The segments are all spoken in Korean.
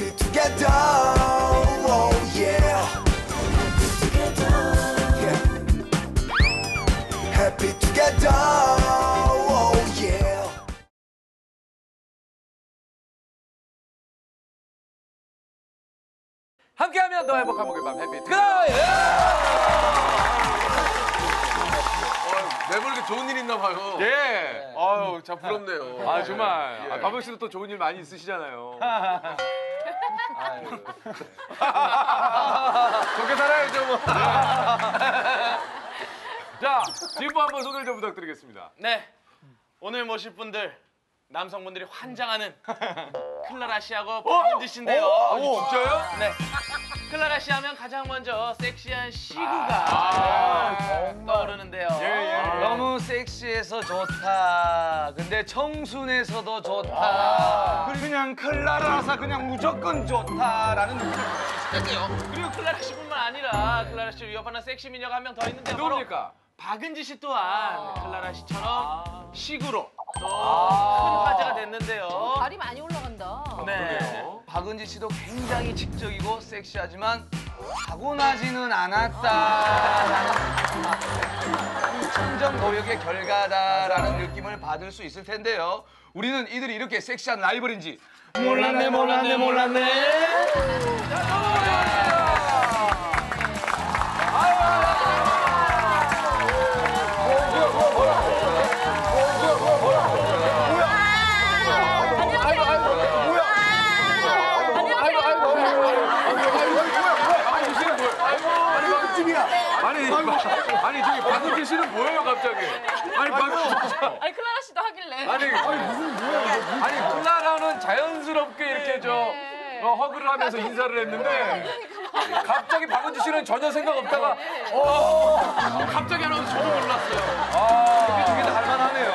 Happy together, oh yeah. Yeah. Happy together, oh yeah. 함께하면 더 행복한 목요일 밤 해피 투게더 예! 매번 이렇게 좋은 일 있나 봐요. 예. 아유, 참 부럽네요. 아 정말 예. 아, 박명 씨도 또 좋은 일 많이 있으시잖아요. 좋게 살아야죠 뭐. 자 진보 한번 소개를 좀 부탁드리겠습니다. 네. 오늘 모실 분들 남성분들이 환장하는 클라라 씨하고 박은지 씨인데요. 아 진짜요? 네. 클라라 씨 하면 가장 먼저 섹시한 시구가 아. 떠오르는데요. 예, 예. 너무 섹시해서 좋다. 근데 청순해서도 좋다. 그냥 클라라라서 그냥 무조건 좋다라는 느낌. 그리고 클라라 씨뿐만 아니라 클라라 씨를 위협하는 섹시 미녀가 한 명 더 있는데요. 바로 누굽니까? 박은지 씨 또한 클라라 씨처럼 시구로 또큰 아. 화제가 됐는데요. 발이 많이 올라간다. 네. 박은지 씨도 굉장히 직접이고 섹시하지만 타고나지는 않았다라는 그 천정 노력의 결과다라는 느낌을 받을 수 있을 텐데요. 우리는 이들이 이렇게 섹시한 라이벌인지 몰랐네 몰랐네 몰랐네. 아니 아니 클라라 씨도 하길래. 아니 무슨 뭐야? 아니 클라라는 자연스럽게 이렇게 저 어, 허그를 하면서 인사를 했는데 갑자기 박은지 씨는 전혀 생각 없다가 어 갑자기 하면서 저도 몰랐어요. 아 되게 할만하네요.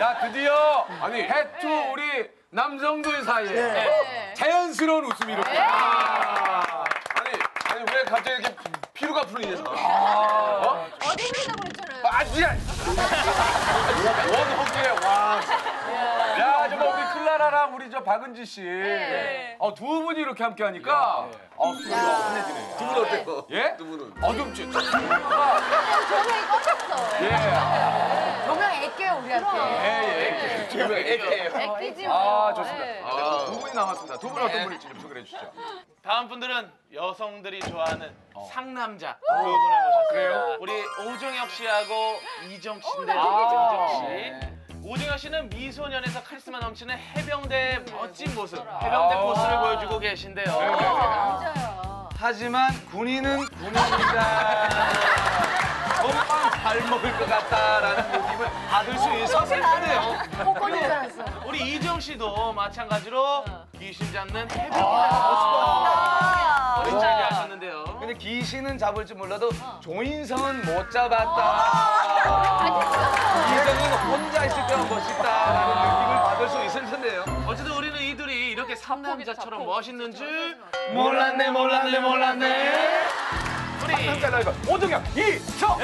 야 드디어 아니 해투 우리 남성들 사이에 자연스러운 웃음이 이렇게. 아. 아니, 아니 왜 갑자기 이렇게 피부가 풀리냐? 어디 흘리라고 그랬잖 아 진짜 원 호기에 와. 야 정말 우리 저 박은지 씨. 네. 어, 두 분이 이렇게 함께 하니까 어, 분위기가 환해지네. 두 분 어때요? 예? 두 분은? 어, 좀 지- 조명이 꺼졌어. 예. 조명 애껴요 우리한테. 예, 예. 지금 애게요. 애끼지 아, 뭐. 좋습니다. 네. 자, 두 분이 남았습니다. 두 분 어떤 분일지 좀 소개해 주시죠. 다음 분들은 여성들이 좋아하는 어. 상남자 두 분을 모셨습니다. 그래요? 우리 오종혁 씨하고 이정 씨인데요. 나 되게 이정 좋아해. 씨. 오종혁 씨는 미소년에서 카리스마 넘치는 해병대 멋진 모습, 해병대 포스를 보여주고 계신데요. 네, 네, 네. 남자야. 하지만 군인은 군인이다. 건빵 잘 먹을 것 같다라는 느낌을 받을 수 있었을 줄 알았어. 우리 이정 씨도 마찬가지로 귀신 잡는 해병대 아. 모습 멋지게 하셨는데요. 근데 귀신은 잡을 줄 몰라도 조인성은 못 아. 잡았다. 이정은 혼자 있을 때만 멋있다라는 느낌을 받을 수 있을 텐데요. 어쨌든 우리는 이들이 이렇게 상남자처럼 멋있는 줄 몰랐네 몰랐네 몰랐네. 우리 남자 라이벌 오정혁 이청.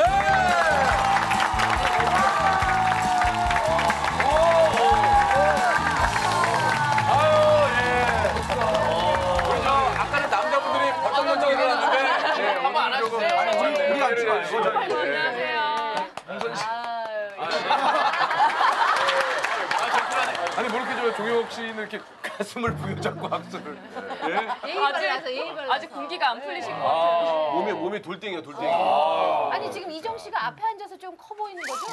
종혁 씨는 이렇게 가슴을 부여잡고 악수를. 예? 예의 발라서 예의 발라서. 아직 공기가 안 풀리신 것 아. 몸이 몸이 돌덩이야 돌덩이. 아니 지금 이정 씨가 앞에 앉아서 좀 커 보이는 거죠?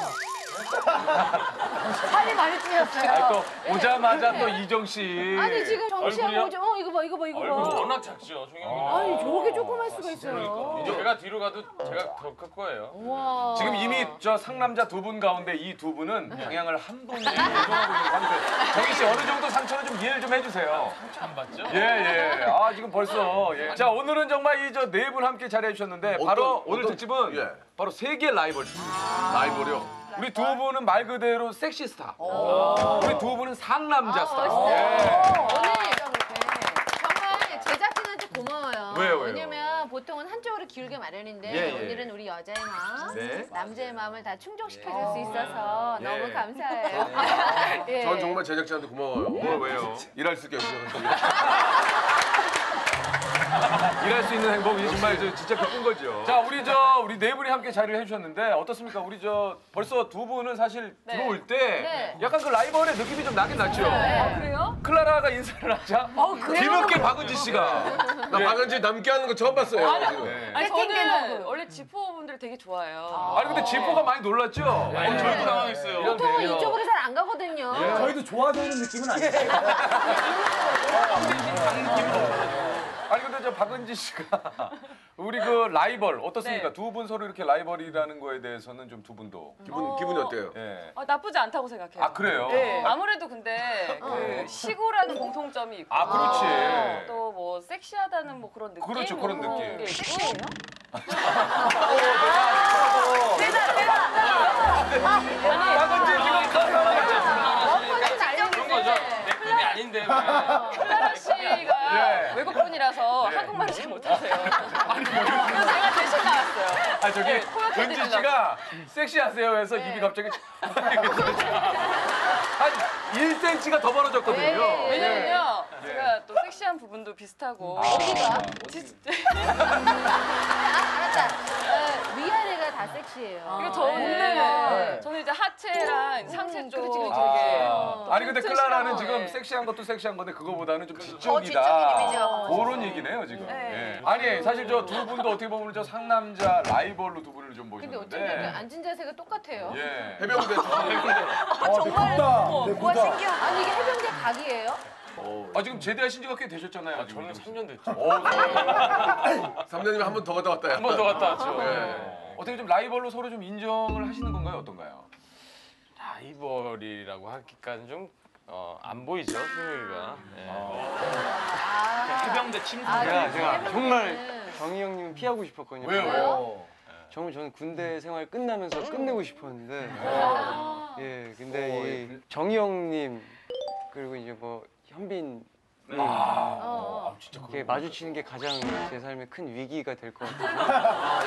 살이 많이 찌셨어요. 아니, 또 오자마자 또 이정 씨. 아니 지금 정시하고? 오죠. 어 이거 봐 이거 봐 이거 봐. 워낙 작죠, 종혁이. 아니 저렇게 조그만 수가 있어요. 제가 뒤로 가도 제가 더 클 거예요. 와. 지금 이미 저 상남자 두 분 가운데 이 두 분은 방향을 한 분이 조종하고 있는 상태. 정희 씨 어느 정도 상처는 좀 이해를 좀 해주세요. 안 봤죠? 예 예. 아 지금 벌써. 예. 자 오늘은 정말 이 저 네 분 함께 자리해 주셨는데 바로 어떤- 오늘 어떤- 특집은 예. 바로 세계 라이벌. 라이벌이요. 우리 두 분은 말 그대로 섹시 스타. 우리 두 분은 상남자 스타. 예. 오늘 정말 제작진한테 고마워요. 왜요, 왜요? 왜냐면 보통은 한쪽으로 기울게 마련인데 예, 예. 오늘은 우리 여자의 마음, 네. 남자의 마음을 다 충족시켜줄 수 있어서 예. 너무 감사해요. 예. 전 정말 제작진한테 고마워요. 뭘 왜요? 일할 수 있게 해주셔서. 일할 수 있는 행복이 정말 저 진짜 그쁜 거죠. 자, 우리 저 우리 네 분이 함께 자리를 해주셨는데 어떻습니까? 우리 저 벌써 두 분은 사실 들어올 때 네. 약간 그 라이벌의 느낌이 좀 나긴 났죠. 그래요? 클라라가 인사를 하자 뒤늦게 박은지 씨가 나 박은지 남게 하는 거 처음 봤어요. 네. 아니 저는. 원래 지포분들 되게 좋아해요. 아니 근데 지포가 많이 놀랐죠? 어, 저희도 당황했어요. 보통은 이쪽으로 잘 안 가거든요. 저희도 좋아서 오는 느낌은 아니에요. 아니 근데 저 박은지 씨가 우리 그 라이벌 어떻습니까? 네. 두 분 서로 이렇게 라이벌이라는 거에 대해서는 좀 두 분도 기분 기분이 어때요? 예. 아, 나쁘지 않다고 생각해요. 아 그래요? 네, 아무래도 근데 그 시구라는 공통점이 있고 아 그렇지. 또 뭐 섹시하다는 뭐 그런 느낌 그렇죠, 그런 뭐 느낌. 게 있고. 박은지 지금 워커는 알려주세요. 내 꿈이 아닌데 왜? 클라라 씨가 예. 외국 분이라서 한국말을 잘 못하세요. 그래서 제가 대신 나왔어요. 아 저기 네, 코요태 은지 드리려고. 씨가 섹시하세요 해서 입이 갑자기 한 1cm가 더 벌어졌거든요. 네. 왜냐면요, 예. 제가 또 섹시한 부분도 비슷하고. 어디가? 지- 아, 알았다. 어, 위 아래가 다 섹시해요. 이거 저는 네. 저는 이제 하체랑 상체 음, 쪽 그렇지, 그렇지, 되게 아, 아니 근데 좀 클라라는 튼실하고, 지금 예. 섹시한 것도 섹시한 건데 그거보다는 좀 지적인 지적이다. 이미지가 그런 얘기네요 지금. 네. 예. 아니 사실 저 두 분도 어떻게 보면 저 상남자 라이벌로 두 분을 좀 근데 어쩜 이렇게 보시는데. 앉은 자세가 똑같아요. 예. 해병대 출신인데. 정말 네, 보다. 아니 이게 해병대 각이에요? 어, 아 지금 제대하신 지가 꽤 되셨잖아요. 아, 저는 3년 됐죠. 어, 3년이면 한 번 더 갔다 왔다. 한 번 더 갔다 왔죠. 네. 어떻게 좀 라이벌로 서로 좀 인정을 하시는 건가요? 어떤가요? 라이벌이라고 하기까지 좀 어, 안 보이죠, 승혁이가. 예. 아, 해병대 침투. 아, 제가- 제가 정말 정희 형님 피하고 싶었거든요. 왜요? 왜요? 정말 저는 군대 생활 끝나면서 끝내고 싶었는데 예 근데 이 정희 형님 그리고 이제 뭐 현빈 님 어, 어. 이렇게 마주치는 게 가장 제 삶의 큰 위기가 될 것 같아요.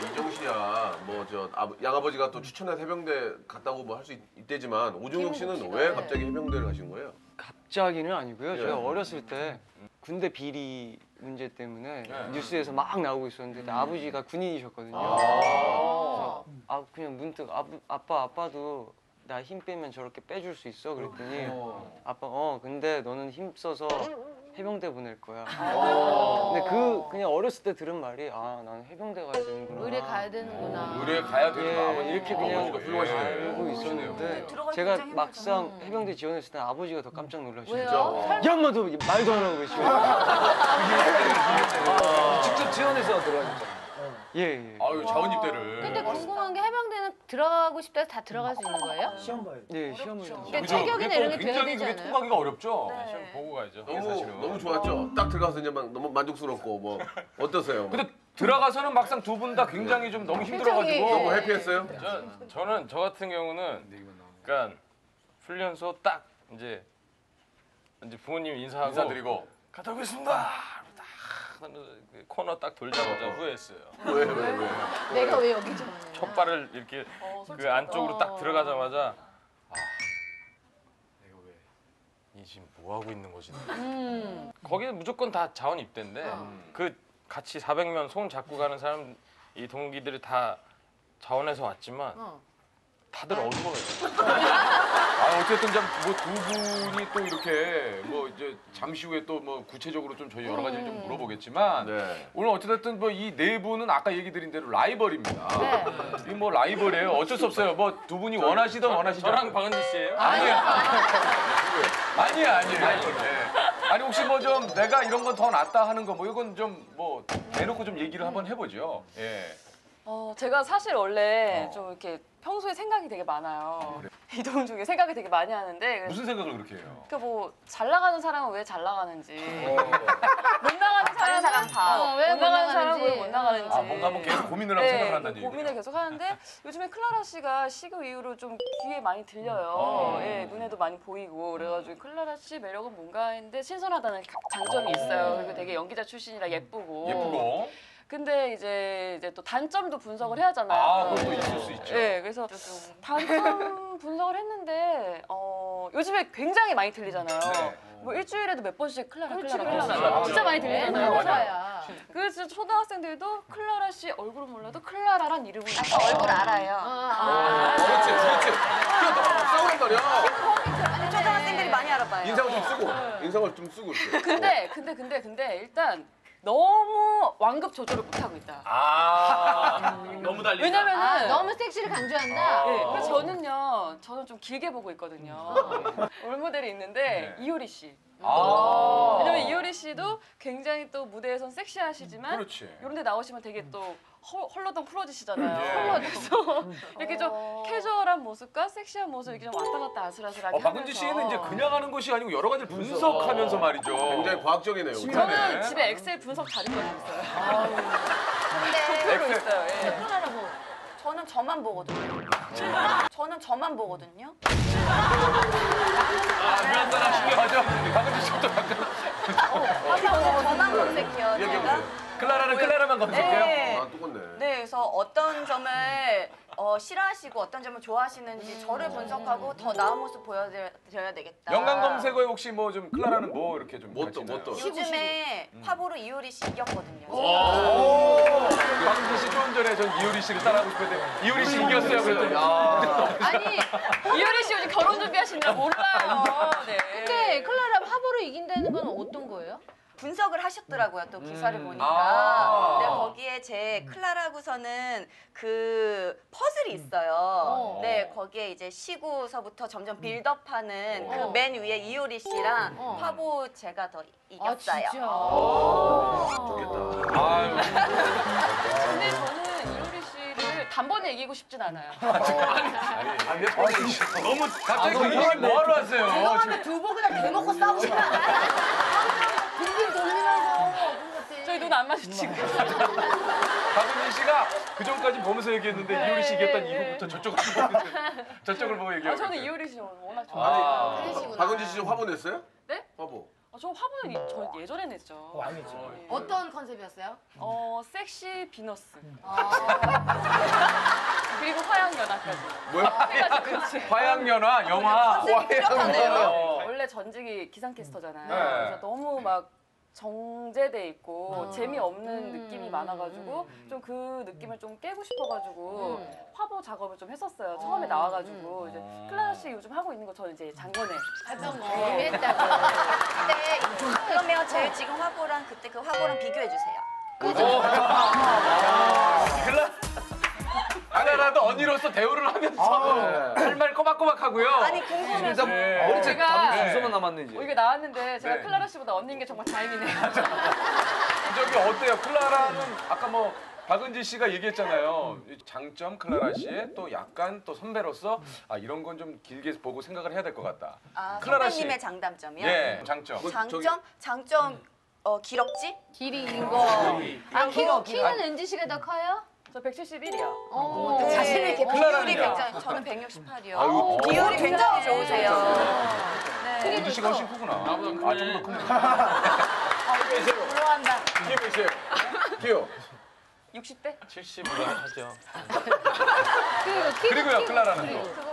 저 이정 씨야 뭐 저 양아버지가 또 추천해서 해병대 갔다고 뭐 할 수 있대지만 오종혁 씨는 왜. 갑자기 해병대를 가신 거예요? 갑자기는 아니고요. 제가 예. 어렸을 때 군대 비리 문제 때문에 네. 뉴스에서 막 나오고 있었는데 아버지가 군인이셨거든요. 아. 그래서 아 그냥 문득 아, 아빠 아빠도 나 힘 빼면 저렇게 빼줄 수 있어 그랬더니 아빠 어 근데 너는 힘 써서 해병대 보낼 거야. 근데 그 그냥 어렸을 때 들은 말이 아 나는 해병대 가야 되는구나. 의뢰 가야 되는구나. 의뢰 가야 되는 예, 거 아버님 이렇게 그냥 아버지가 훌륭하시네요. 알고 있었는데 제가 막상 해병대 지원했을 때 아버지가 더 깜짝? 진짜? 야, 엄마 너 말도 안 하고 계시고. 직접 지원해서 들어가셨죠. 예, 예. 아유 자원 입대를. 근데 궁금한 게 해병대는 들어가고 싶다 해서 다 들어갈 수 있는 거예요? 시험 봐야 돼. 예, 시험을 그러니까 그죠? 체격이나 이런 또게 돼야 굉장히 되지 그게 않아요? 통과하기가 어렵죠. 시험 보고 가죠. 너무 사실은. 너무 좋았죠. 딱 들어가서 이제 막 너무 만족스럽고 뭐 어떠세요? 근데 들어가서는 막상 두 분 다 굉장히 좀 너무 힘들어가지고 너무 해피했어요? 저, 저는 저 같은 경우는 그러니까 훈련소 딱 이제 이제 부모님 인사하고 인사드리고 갔다 오겠습니다. 그 코너 딱 돌자마자 후회했어요. 왜 왜 왜? 내가 왜 여기 좀 첫 발을 이렇게 그 안쪽으로 딱 들어가자마자 아 내가 왜 이 지금 뭐 하고 있는 거지? 음. 거기는 무조건 다 자원 입대인데 그 같이 400명 손 잡고 가는 사람 이 동기들이 다 자원에서 왔지만 어. 다들 어두워요. 아 어쨌든 뭐두 분이 또 이렇게 뭐 이제 잠시 후에 또 뭐 구체적으로 좀 저희 여러 가지를 좀 물어보겠지만 네. 오늘 어찌됐든 뭐 이 네 분은 아까 얘기 드린 대로 라이벌입니다. 네. 이뭐 라이벌이에요. 어쩔 수 없어요. 뭐 두 분이 원하시든 원하시지 저랑. 박은지 씨예요? 아니야. 아니야, 아니에요. 네. 아니 혹시 뭐 좀 내가 이런 건 더 낫다 하는 거 뭐 이건 좀 뭐 대놓고 좀 얘기를 한번 해보죠. 예. 어, 제가 사실 원래 어. 좀 이렇게 평소에 생각이 되게 많아요. 이동 중에 생각을 되게 많이 하는데 무슨 생각을 그렇게 해요? 그러니까 뭐 잘 나가는 사람은 왜 잘 나가는지 못 나가는 사람은 사람 다. 어, 왜못못 나가는 사람은. 왜 못 나가는지 아 뭔가 뭐 계속 고민을 하고 생각을 한다는 그 얘기예요. 고민을 계속 하는데 요즘에 클라라 씨가 시구 이후로 좀 귀에 많이 들려요. 어. 예, 눈에도 많이 보이고 그래가지고 클라라 씨 매력은 뭔가 했는데 신선하다는 가- 장점이 있어요. 그리고 되게 연기자 출신이라 예쁘고. 예쁘고. 근데 이제 이제 또 단점도 분석을 해야 하잖아요. 아 그것도 있을 수 있죠. 예, 그래서 단점 분석을 했는데 어, 요즘에 굉장히 많이 들리잖아요. 네. 뭐 일주일에도 몇 번씩 클라라 그렇지, 클라라 그렇지. 클라라 맞아. 진짜 많이 네, 들리잖아요. 맞아야. 그래서 초등학생들도 클라라 씨 얼굴은 몰라도 클라라란 이름을 얼굴 알아요. 아, 그렇지, 그렇지. 그래, 싸우란 말이야. 초등학생들이 많이 알아봐요. 인상을 좀 쓰고, 인상을 좀 쓰고. 이렇게. 근데 근데 근데 근데 일단 너무 완급 조절을 못 하고 있다. 아 너무 달린다. 왜냐면은 아, 너무 섹시를 강조한다. 네, 그래서 저는요, 저는 좀 길게 보고 있거든요. 롤모델이 있는데 이효리 씨. 아. 왜냐면 이효리 씨도 굉장히 또 무대에선 섹시하시지만 그렇지. 이런 데 나오시면 되게 또 헐- 헐러덩 풀어지시잖아요. 예. 그래서 이렇게 좀 캐주얼한 모습과 섹시한 모습 이렇게 좀 왔다 갔다 아슬아슬하게 어, 박은지 씨는 이제 그냥 하는 것이 아니고 여러 가지를 분석하면서 말이죠. 굉장히 과학적이네요. 저는 네. 집에 엑셀 분석 자료가 있어요. 도표로 근데 있어요. 예. 저는 저만 보거든요. 저는 저만 보거든요. 아, 미안하시게 하죠. 박은지 씨도 약간 저는 저만 검색해요. 제가. 얘기해보세요. 클라라는 클라라만 검색해요. 네. 아, 똑같네. 네, 그래서 어떤 점을 어, 싫어하시고 어떤 점을 좋아하시는지 저를 분석하고 더 나은 모습 보여드려야 되겠다. 연관 검색어에 혹시 뭐 좀 클라라는 뭐 이렇게 좀뭐 같이 또, 뭐 있나요? 또? 요즘에 파보로 이효리 씨 이겼거든요. 박은지 씨 조금 전에 전 이효리 씨를 따라하고 싶었는데 이효리 씨 이겼어요. 그랬더니 아. 아니, 이효리 씨 요즘 결혼 준비하시느라 몰라요. 네. 근데 클라라 화보로 이긴다는 건 어떤 거예요? 분석을 하셨더라고요. 또 기사를 음. 보니까. 아. 네, 거기에 제 클라라고서는 그 퍼즐이 있어요. 어. 네, 거기에 이제 시구서부터 점점 빌드업하는 어. 그 맨 위에 이효리 씨랑 어. 파보 제가 더 아, 이겼어요. 진짜. 좋겠다. 아유. 근데 저는 이효리 씨를 단번에 이기고 싶진 않아요. 아니, 너무 갑자기 그 얘기 뭐하러 하세요? 죄송한데 두분 그냥 싸우시면 안 돼요? 빙빙 돌리면서 그런 것들. 저희 눈안 마주치고. 박은지 씨가 그 전까지 보면서 얘기했는데 이효리 씨 이겼다는 네. 이후부터 저쪽을 보고 저쪽을 보고 아, 얘기하고 저는 있어요. 이효리 씨 워낙 아. 좋아해요. 팬이시구나. 박은지 씨 화보 냈어요? 네? 화보. 어, 저 화보는 이- 저 예전에 냈죠. 많이 있죠. 네. 어떤 컨셉이었어요? 어, 섹시 비너스. 아, 그리고 화양연화까지. 뭐야? 화양연화 영화. 컨셉이 뚜렷하네요. 어. 원래 전직이 기상캐스터잖아요. 네. 그래서 너무 막 정제돼 있고 어. 재미없는 음, 느낌이 많아가지고 음. 좀그 느낌을 좀 깨고 싶어가지고 음. 화보 작업을 좀 했었어요. 처음에 음, 나와가지고 음. 이제 클라라 씨 요즘 하고 있는 거 저는 이제 작년에 하던 거 네. 준비했다고. 근데 그러면 제 지금 화보랑 그때 그 화보랑 비교해 주세요. 클라 하나라도 언니로서 대우를 하면서 할 말 꼬박꼬박 하고요. 아니 궁금해서 네. 머리채 제가- 네. 주소만 남았네 이제. 어, 이게 나왔는데 제가 네. 클라라 씨보다 언니인 게 정말 다행이네요. 저기 어때요? 클라라는 아까 뭐 박은지 씨가 얘기했잖아요. 이 장점 클라라 씨의 또 약간 또 선배로서 아 이런 건 좀 길게 보고 생각을 해야 될 것 같다. 아, 클라라 씨. 선배님의 장단점이요? 예, 장점. 뭐, 저기- 장점? 장점 어 기럭지? 길이 긴 거. 아, 키는, 키는 은지 씨가 더 커요? 저 171이요. 어. 네. 자신 있게 비율이 클라라는요? 굉장히 저는 168이요. 아유, 비율이 굉장히 좋으세요. 네. 은지 씨가 훨씬 크구나. 나보다 아, 좀더 크네. 부러워한다. 기호 몇이에요? 기호. 60대? 70으로 하죠. 그리고 그리고요, 클라라는 또. 그리고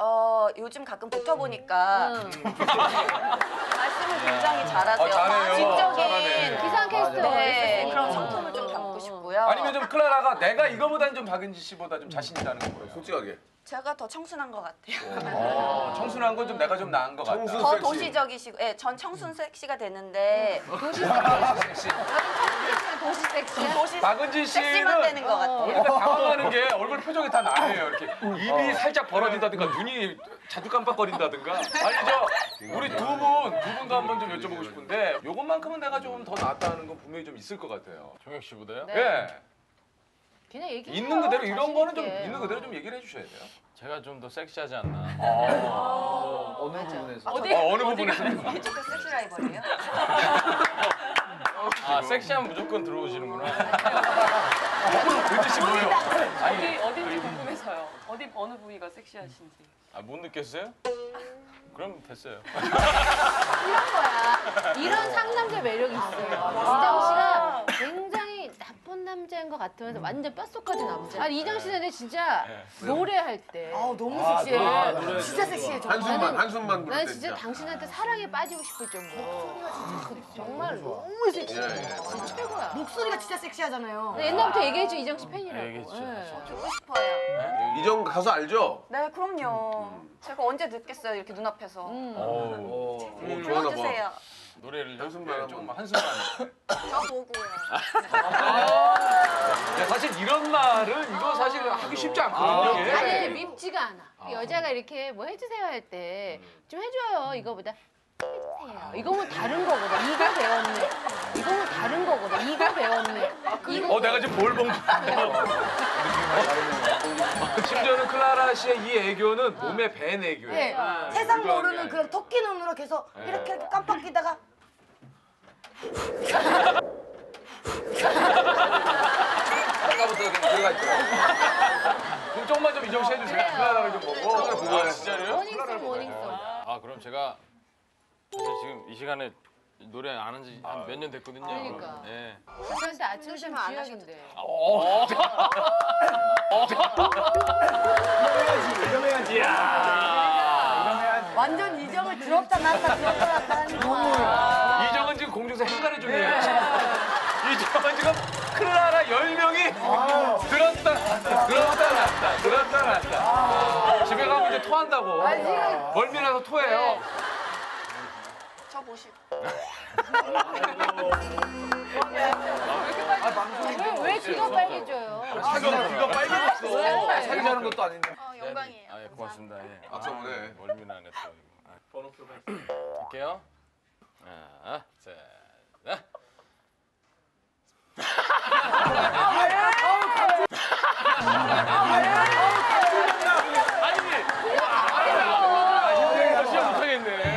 어 요즘 가끔 붙어 보니까 응. 말씀을 굉장히 잘하세요. 어, 잘해요. 지적인 잘하네. 기상 캐스터. 네 그런 싶고요. 아니면 좀 클라라가 내가 이거보다는 좀 박은지 씨보다 좀 자신 있다는 건 뭐예요? 솔직하게. 제가 더 청순한 것 같아요. 어, 청순한 건 좀 내가 좀 나은 것 같다. 청순. 더 섹시. 도시적이시고, 예, 전 청순 섹시가 되는데 도시 섹시. 도시 섹시야? 도시 박은지 섹시만 씨는 되는 것 같아요. 우리가 당황하는 게 얼굴 표정이 다 나해요. 이렇게 입이 살짝 벌어진다든가 눈이 자주 깜빡거린다든가. 아니 저 우리 두 분, 두 분도 한번 좀 여쭤보고 싶은데 요것만큼은 내가 좀 더 낫다는 건 분명히 좀 있을 것 같아요. 종혁 씨보다요? 네. 예. 그냥 얘기해. 있는 그대로 이런 거는 좀 있게. 있는 그대로 좀 얘기를 해주셔야 돼요. 제가 좀 더 섹시하지 않나. 어느 부분에서? 어디? 어, 어느 부분에서? 이쪽도 섹시 라이벌이에요? 아 섹시하면 무조건 들어오시는구나. 은지 씨 뭐예요? 어디 어딘지 궁금해서요. 어디 어느 부위가 섹시하신지. 아못 느꼈어요? 그럼 됐어요. 이런 거야. 이런 상남자 매력이 있어요. 이정 씨가 굉장히 나쁜 남자 남자인 것 같으면서 완전 뼛속까지 남자. 아니 이정 씨는 근데 진짜 네. 노래할 때. 아 너무 아, 섹시해. 노래, 노래. 진짜 섹시해. 정말. 한숨만 한숨만 부를 난때 진짜 진짜. 당신한테 사랑에 빠지고 싶을 정도. 정말 너무 섹시해. 예, 예. 진짜 최고야. 목소리가 진짜 섹시하잖아요. 나 옛날부터 얘기해줘 이정 씨 팬이라고. 얘기했죠. 예. 보고 싶어요. 이정 가수 알죠? 네 그럼요. 제가 언제 듣겠어요 이렇게 눈앞에서. 음. 어, 음, 좋아하나 봐. 불러주세요. 노래를 한번. 조금 한숨만. 저 보고요. 야, 사실 이런 말은 이거 사실 하기 쉽지 않거든요. 이게. 아니 밉지가 않아. 여자가 이렇게 뭐 해주세요 할 때 좀 해줘요 이거보다 해주세요. 이거는 다른 거거든. 이거 배웠네. 이거는 다른 거거든. 이거 배웠네. 이거 어, 내가 지금 뭘본 거야? 심지어는 클라라 씨의 이 애교는 몸에 밴 애교예요. 네. 아, 세상 모르는. 그런 토끼 눈으로 계속 네. 이렇게 이렇게 깜빡 끼다가 아까부터 그냥 들어가 있더라고. 그럼 조금만 좀 이정 씨 해주세요. 클라라를 좀 보고. 아, 진짜로요? 모닝송 모닝송. 아, 그럼 제가 사실 지금 이 시간에 노래 안 한 지 한 몇 년 됐거든요. 그러니까. 예. 저한테 아침 좀안 하셔도 지역인데. 완전 이정을 들었다 놨다 들었다 놨다 하는 거야. 지금 공중에서 행가리 중이에요. 이정은 지금 클라라 10명이 들었다 놨다, 들었다 놨다, 들었다 놨다. 집에 가면 이제 토한다고. 멀미나서 토해요. 저 보시고. 왜, 왜 귀가 빨개져요? 사귀자, 귀가 빨개졌어. 왜? 사귀자는 것도 아닌데. 어, 영광이에요. 아, 예, 고맙습니다. 예. 박수 한번 해. 멀미나네 또. 이거. 아, 번호표 할게요. 하나, 셋, 넷.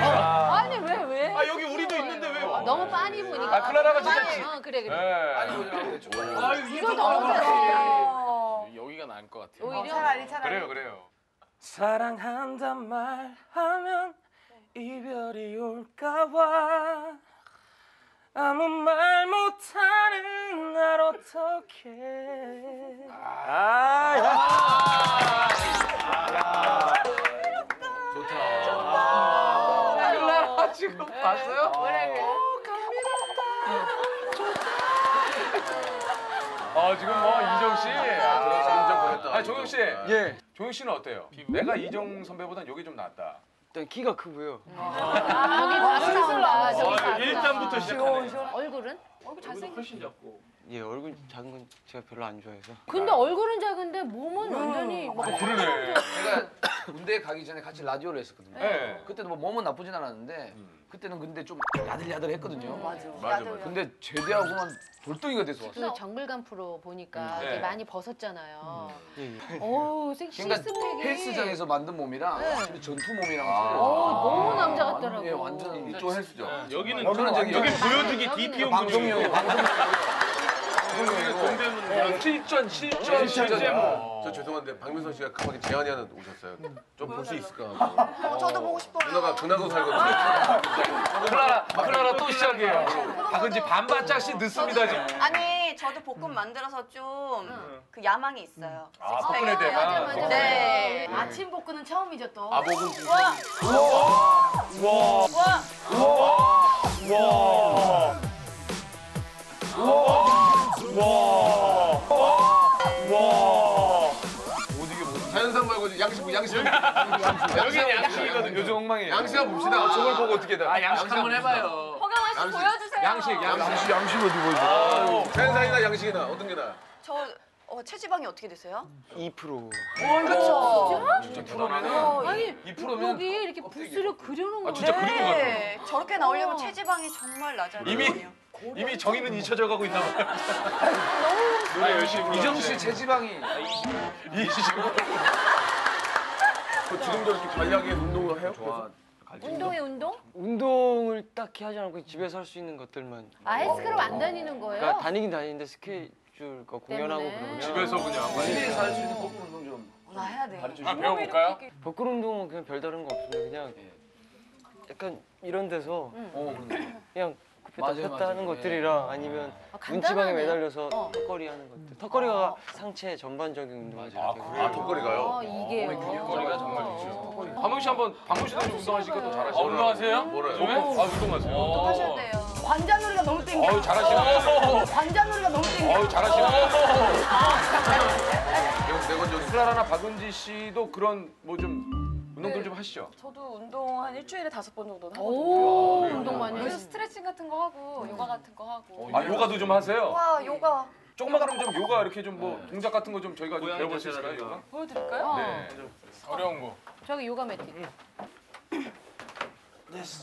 아. 아니 왜 왜? 아 여기 우리도 있는데 왜? 너무 빤히 보니까. 아, 클라라가 진짜 지- 어 그래 그래. 네. 아, 이거 너무 잘해. 여기가 나을 것 같아요. 오히려 차라리 차라리. 그래요, 그래요. 사랑한단 말하면 이별이 올까봐 아무 말 못하는 날 어떡해. 클라라 지금 봤어요? 아 지금 뭐 이정 씨, 아, 아 종영 씨, 예. 종영 씨는 어때요? 내가 이정 선배보단 여기 좀 낫다. 일단 키가 크고요. 여기 다 나온다. 저기 다 일단부터 시작하네. 얼굴은? 얼굴 잘생겼. 예, 얼굴 작은 건 제가 별로 안 좋아해서. 근데 얼굴은 작은데 몸은 완전히 막 그러네. 제가 군대 가기 전에 같이 라디오를 했었거든요. 네. 그때도 뭐 몸은 나쁘진 않았는데 그때는 근데 좀 야들야들했거든요. 맞아. 맞아. 맞아. 근데 제대하고만 돌덩이가 돼서 왔어. 그 정글감 프로 보니까 네. 되게 많이 벗었잖아요. 예, 예. 어우 섹시 그러니까 스펙이. 헬스장에서 만든 몸이랑 네. 전투 몸이랑 어 틀려. 너무 남자 같더라고. 예, 완전 이쪽 헬스죠. 여기는 저는 저기 여기 보여주기 DP용 방송용 방송 동대문 네. 실전, 실전, 실제 뭐. 저 죄송한데 박민선 씨가 급하게 제안이 하나 오셨어요. 좀 볼 수 있을까? 어, 저도 보고 싶어요. 누나가 근하고 살거든요. 클라라, 클라라 또 시작이에요. 박은지 반바짝씩 늦습니다 지금. 아니 저도 볶음 만들어서 좀 그 야망이 있어요. 아. 볶음에. 맞아 맞아. 네. 아침 볶음은 처음이죠 또. 아복은 자연산 말고 이제 양식 양식. 여기는 양식이거든. 요즘 엉망이에요. 양식 한번 봅시다. 저걸 보고 어떻게 다? 아 양식 한번 해봐요. 허경환 씨 양식. 보여주세요. 양식, 양식. 양식 어디 보여줘? 자연산이나 양식이나 어떤 게 나아? 저 어, 체지방이 어떻게 되세요? 2%. 그렇죠. 진짜 프로면은 아니 2%면 여기 이렇게 부스를 그려놓은 거. 아, 진짜 그린 것 같아. 네. 저렇게 나오려면 체지방이 정말 낮아야 이미. 이미 정의는 잊혀져 가고 있나 봐요. 노래 열심히 불러. 이정 씨 체지방이 그 지금도 이렇게 관리하기 위해 운동을 해요? 좋아. 운동에 운동? 운동을 딱히 하지 않고 집에서 할 수 있는 것들만. 아 헬스클럽 안 다니는 거예요? 그러니까 다니긴 다니는데 스케줄과 공연하고 때문에. 그러면 집에서 그냥. 집에서 할 수 있는 거꾸로 운동 좀 나 해야 돼. 가르쳐 아, 주세요. 배워볼까요? 벽걸 운동은 그냥 별다른 거 없습니다. 그냥 약간 이런 데서 어. 그냥 굽혔다 맞아요, 폈다 맞아요. 하는 예. 것들이랑 아니면 아, 문지방에 간단하네. 매달려서 어. 턱걸이 하는 것들. 턱걸이가 상체 전반적인 운동이 맞아요. 되게 아 턱걸이가요? 어, 이게요. 턱걸이가 정말 좋죠. 박명 씨 한번 박명 씨도 좀 운동하시니까 더 아, 잘하시네요. 운동하세요? 뭐래요? 네? 아 운동하세요. 또 하셔야 돼요. 관자놀이가 너무 땡겨. 어우 잘하시네. 관자놀이가 너무 땡겨. 어우 잘하시네. 내건적인 클라라나 박은지 씨도 그런 뭐 좀 운동들 좀 하시죠. 저도 운동 한 일주일에 다섯 번 정도는 하거든요. 오, 운동 많이 그래서 하시 스트레칭 같은 거 하고 요가 같은 거 하고. 아 요가도 좀 하세요. 와 요가. 조금만 그럼 좀 요가 이렇게 좀 뭐 동작 같은 거 좀 저희가 좀 고양이 배워볼 수 있을까요? 자세라든가. 요가? 보여드릴까요? 네. 어려운 거. 저기 요가 매트.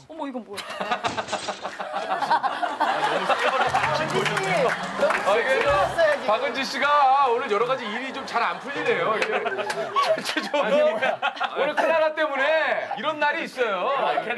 어머 이건 뭐야? 아, 이게 저 박은지 씨가 오늘 여러 가지 일이 좀 잘 안 풀리네요. 이게 전체적으로 오늘 클라라 때문에 이런 날이 있어요.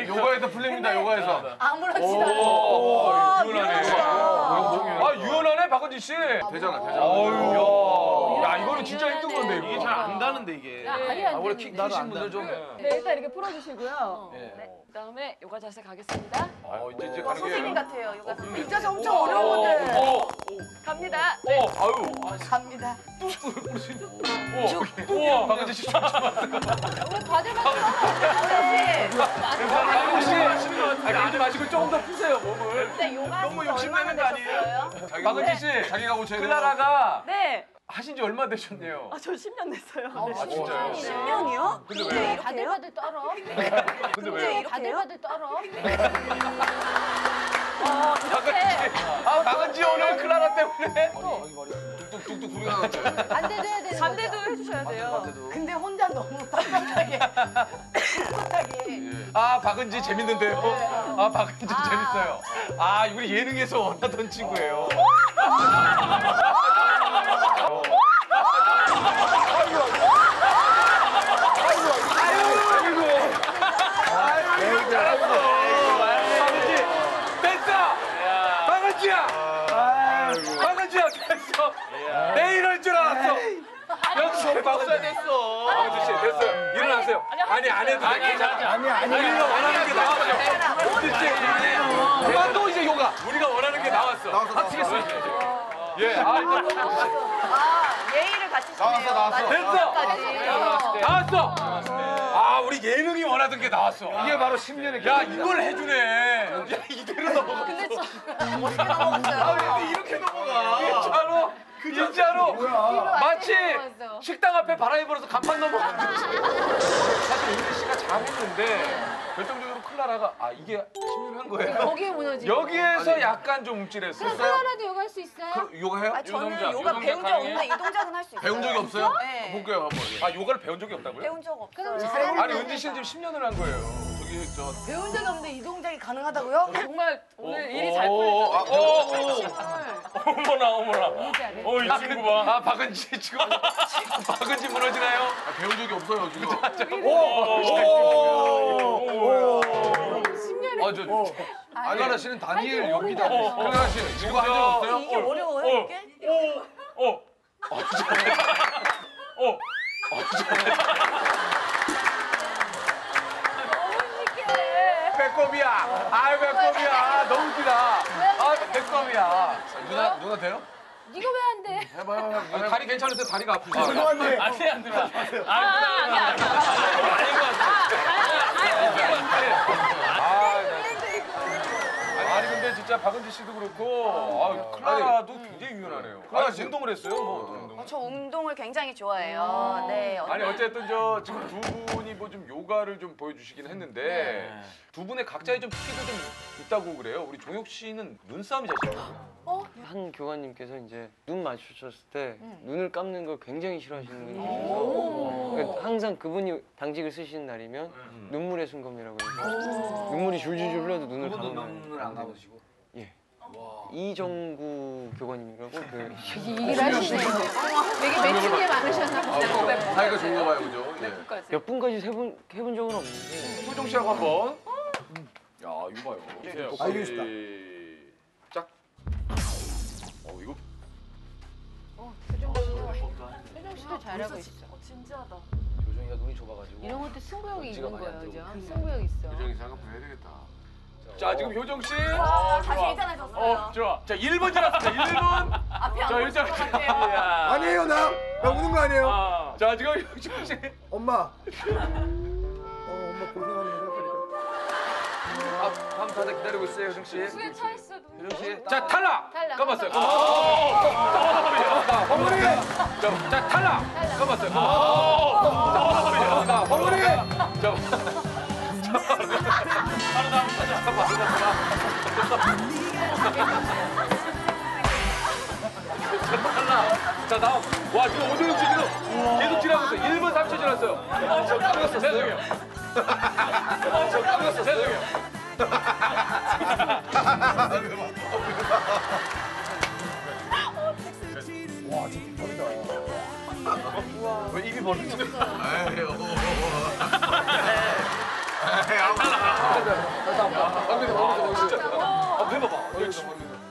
요가에서 풀립니다. 요가에서. 아무렇지도 않아. 유연하네. 아 유연하네 박은지 씨. 되잖아 되잖아. 어유 야, 야 이거는 진짜 힘든 건데 이거. 이게 잘 안 가는데 이게. 야, 알이 안 원래 되는데. 키 크신 분들 좀. 네 일단 이렇게 풀어주시고요. 예. 네, 그다음에 요가 자세 가겠습니다. 어, 이제 이제 와, 가는 선생님 게. 같아요. 요가. 진짜 엄청 어려운 건데. 오, 갑니다. 오, 아유. 갑니다. 오, 우와, 박은지 씨. 왜 과제 같은 박은지 씨. 아, 가지 마시고 조금 더 푸세요 몸을. 근데 요가 너무 욕심내는 거 아니에요? 박은지 씨. 자기가 고쳐야 돼요. 클라라가 네. 하신 지 얼마 되셨네요? 아저 10년 됐어요. 아 진짜요? 10년이요? 근데 왜요? 바들바들 떨어. 근데 왜요? 바들바들 떨어. 아 박은지 오늘 클라라 때문에 뚝 뚝뚝뚝 소리가 나는데. 반대도 해야 되는 반대도 거죠? 해주셔야 돼요. 근데 혼자 너무 떳떳하게. 꿋꿋하게. 아 박은지 재밌는데요? 아 박은지 재밌어요. 아 우리 예능에서 원하던 친구예요. 아이고 잘했어. 박은지 됐어. 박은지야. 박은지야 됐어. 내 이럴 줄 알았어. 역시 박은지 됐어. 박은지 씨 됐어요. 일어나세요. 아니 안 해도 아니 아니 아니 우리가 원하는 게 나왔어. 은지 씨. 그만 또 이제 요가. 우리가 원하는 게 나왔어. 합치겠어. 예. 아 일단 아 예의를 갖추시네요. 나왔어, 나왔어. 됐어. 나왔어. 아 우리 예능이 원하던 게 나왔어. 이게 바로 10년의 야 이걸 해주네. 야 이대로 넘어가. 근데 저 멋있게 넘어갔어요. 아 근데 이렇게 넘어가. 진짜로? 진짜로? 마치. 식당 앞에 바람이 불어서 간판 듯이. 사실 은지 씨가 잘했는데 결정적으로 클라라가 아 이게 10년 한 거예요. 거기에 무너지. 여기에서 약간 좀 움찔했어요. 클라라도 요가 할 수 있어요? 그 요가 해요? 아, 저는 동작, 요가 요 배운 적? 없는데 이 동작은 할 수 있어요. 배운 적이 없어요? 네. 볼게요 한번. 아 요가를 배운 적이 없다고요? 배운 적 없어요. 아니 은지 씨는 지금 10년을 한 거예요. 저기 저 배운 적이 없는데 이 동작이 가능하다고요? 정말 오늘 일이 잘 오, 아, 풀렸어요. 오, 오. 어머나 어머나. 어이 친구 봐. 아 박은지 지금 박은지 무너지나요? 아, 배운 적이 없어요 지금. 아저 클라라 씨는 다니엘 여기다. 클라라 씨 이거 한적 없어요? 이게 어려워요 이게? 어. 어. 배꼽이야. 아 배꼽이야. 너무 웃기다. 아 배꼽이야. 누나 누나 돼요? 이거 왜 안 돼? 해봐 해봐 해봐. 아, 다리 괜찮으세요? 다리가 아프세요? 안돼 안 들어. 아니 근데 진짜 박은지 씨도 그렇고 아, 클라라도 굉장히 유연하네요. 클라라 아니 씨. 운동을 했어요? 뭐 어떤 운동? 어, 저 운동을 굉장히 좋아해요. 네. 아니 어쨌든 저 지금 두 분이 뭐 좀 요가를 좀 보여주시긴 했는데 두 분의 각자의 좀 특기도 좀 있다고 그래요. 우리 종혁 씨는 눈싸움이 자신있어요. 한 교관님께서 이제 눈 마주쳤을 때 눈을 감는 걸 굉장히 싫어하시는 분이 계셔서 그러니까 항상 그분이 당직을 쓰시는 날이면 눈물의 순간이라고 해서 눈물이 줄줄줄 흘러도 눈을 감으면 눈을 안 감으시고. 이정구 교관님이라고 그 일을 하시네요. 되게 맺힌 게 많으셨나 보다. 사이가 좋은가 봐요 그죠? 예. 몇 분까지 세분 해본 적은 없는데 효정 씨하고 한번. 야 이거 봐요. 보세요. 아 이게 시작. 어 이거 어, 효정 씨도, 효정 씨도 잘하고 있어. 어, 진지하다. 조정이가 눈이 좁아가지고. 이런 것도 승부욕이 있는 거예요, 그죠? 승부욕 있어. 잠깐 봐야 되겠다. 자 지금 효정 씨. 아, 자신 있잖아. 어, 좋아. 자, 1분 지났습니다. 1분. 앞이 안 자, 일단 것 같아요. 아니에요 나. 나 우는 거 아니에요. 아, 자, 지금 효준 씨. 엄마. 어 엄마 고생하는 거 아, 다음 타자 기다리고 있어요, 효정 씨. 수에 차 있어. 효정 씨. 자, 탈락. 탈락. 까봤어요. 까봤어요. 어머니. 자, 자, 탈락. 까봤어요. 자, 어머니. 자, 자. 다음. 와, 지금 오정욱 씨 지금 계속 지나고 있어요. 1분 3초 지났어요. 어, 저 까먹었어. 죄송해요. 어, 저 까먹었어. 죄송해요. 왜 입이 벌리지? 에이, 해봐봐.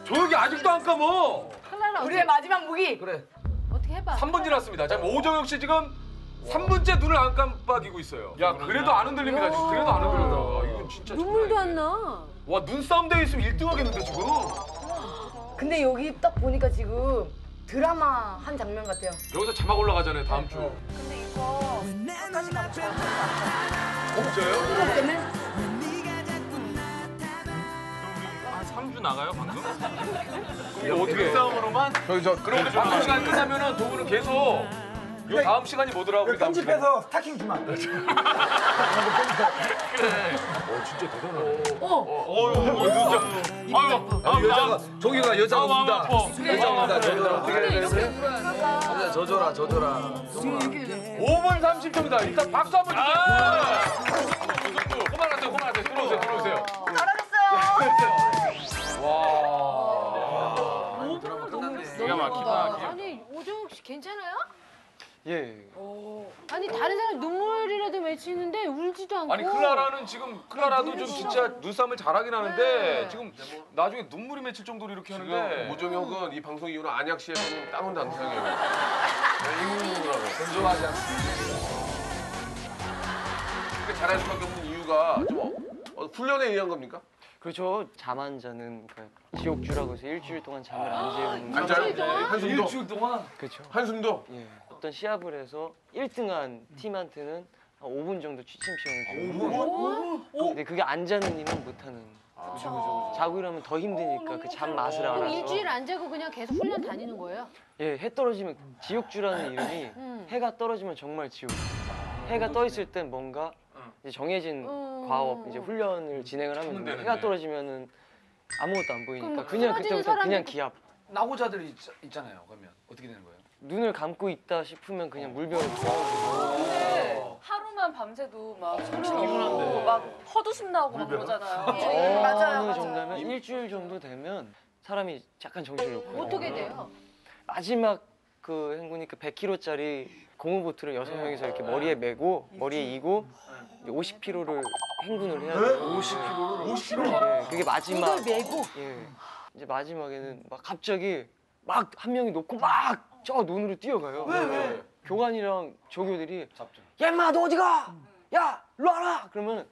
조용히 아직도 안 감어. 클라라 우리의 마지막 무기. 그래. 어떻게 해봐. 3분 지났습니다. 자, 오정혁 씨 지금 3분째 눈을 안 깜빡이고 있어요. 야, 그래도 안 흔들립니다. 지금 그래도 안 흔들린다. 이건 진짜 눈물도 안 나. 와, 눈싸움 돼 있으면 1등 하겠는데 지금. 근데 여기 딱 보니까 지금 드라마 한 장면 같아요. 여기서 자막 올라가잖아요, 다음 주. 근데 이거 것 없어요? 같아요. 때문에 아 3주 나가요 방금? 이거 어떻게 해? 싸움으로만 저기 저 그럼 우리 방송 시간 끝나면은 두 분은 계속 요 다음 시간이 뭐더라고? 우리 다음 시간. 편집해서 스타킹 주면 안 돼? 아유 아, 여자가 종이가 여자가 마음 운다. 아파. 여자가 운다. 돼. 여자 젖어라, 젖어라. 5분 30초입니다. 일단 박수 한번 주세요. 아! 그만 하세요, 그만 하세요. 들어오세요, 들어오세요. 잘하셨어요. 와. 기가 막히다. 기가 아니 오정욱 씨 괜찮아요? 예. 아니 다른 사람 눈물이라도 맺히는데 울지도 않고. 아니 클라라는 지금 클라라도 좀 진짜 눈싸움을 잘하긴 하는데 네. 지금 나중에 눈물이 맺힐 정도로 이렇게 지금 하는데 오정혁은 이 방송 이후로 안약 씨에서는 다운 당상이에요. 이분이라고. 건조하지 않습니다. 그렇게 잘할 수밖에 없는 이유가 좀 어, 어, 훈련에 의한 겁니까? 그렇죠. 잠 안 자는 그 지옥주라고 해서 일주일 동안 잠을 안 재우는 안 자요? 한숨도? 일주일 동안 그렇죠. 한숨도? 예. 어떤 시합을 해서 1등한 팀한테는 한 5분 정도 취침 시간을 줘요. 근데 그게 안 자는 이는 못 하는. 자고 일하면 더 힘드니까 그 잠 맛을 그럼 알아서. 일주일 안 자고 그냥 계속 훈련 다니는 거예요? 예, 해 떨어지면 지옥주라는 이름이 음. 해가 떨어지면 정말 지옥. 해가 떠 있을 땐 뭔가 이제 정해진 음. 과업 이제 훈련을 진행을 하면 되는데. 해가 떨어지면은 아무것도 안 보이니까 그럼 그냥 그때부터 그냥 기합. 나고자들이 있, 있잖아요. 그러면 어떻게 되는 거예요? 눈을 감고 있다 싶으면 그냥 물벼락 쏘고 근데 하루만 밤새도 막 정신없고 막 헛웃음 나오고 막 그러잖아요. 네, 맞아요, 어느 맞아요. 정도면 일주일 정도 되면 사람이 약간 정신이 없고 어떻게 돼요? 마지막 그 행군이 그 100kg짜리 고무보트를 여섯 명이서 이렇게 머리에 메고 머리에 이고 50km를 행군을 해야 돼요. 50km를 50km? 예, 그게 마지막. 이걸 메고? 예. 이제 마지막에는 막 갑자기 막 한 명이 놓고 막저 논으로 뛰어가요. 왜 왜? 교관이랑 조교들이 야 인마 너 어디 가? 야 일로 와라. 그러면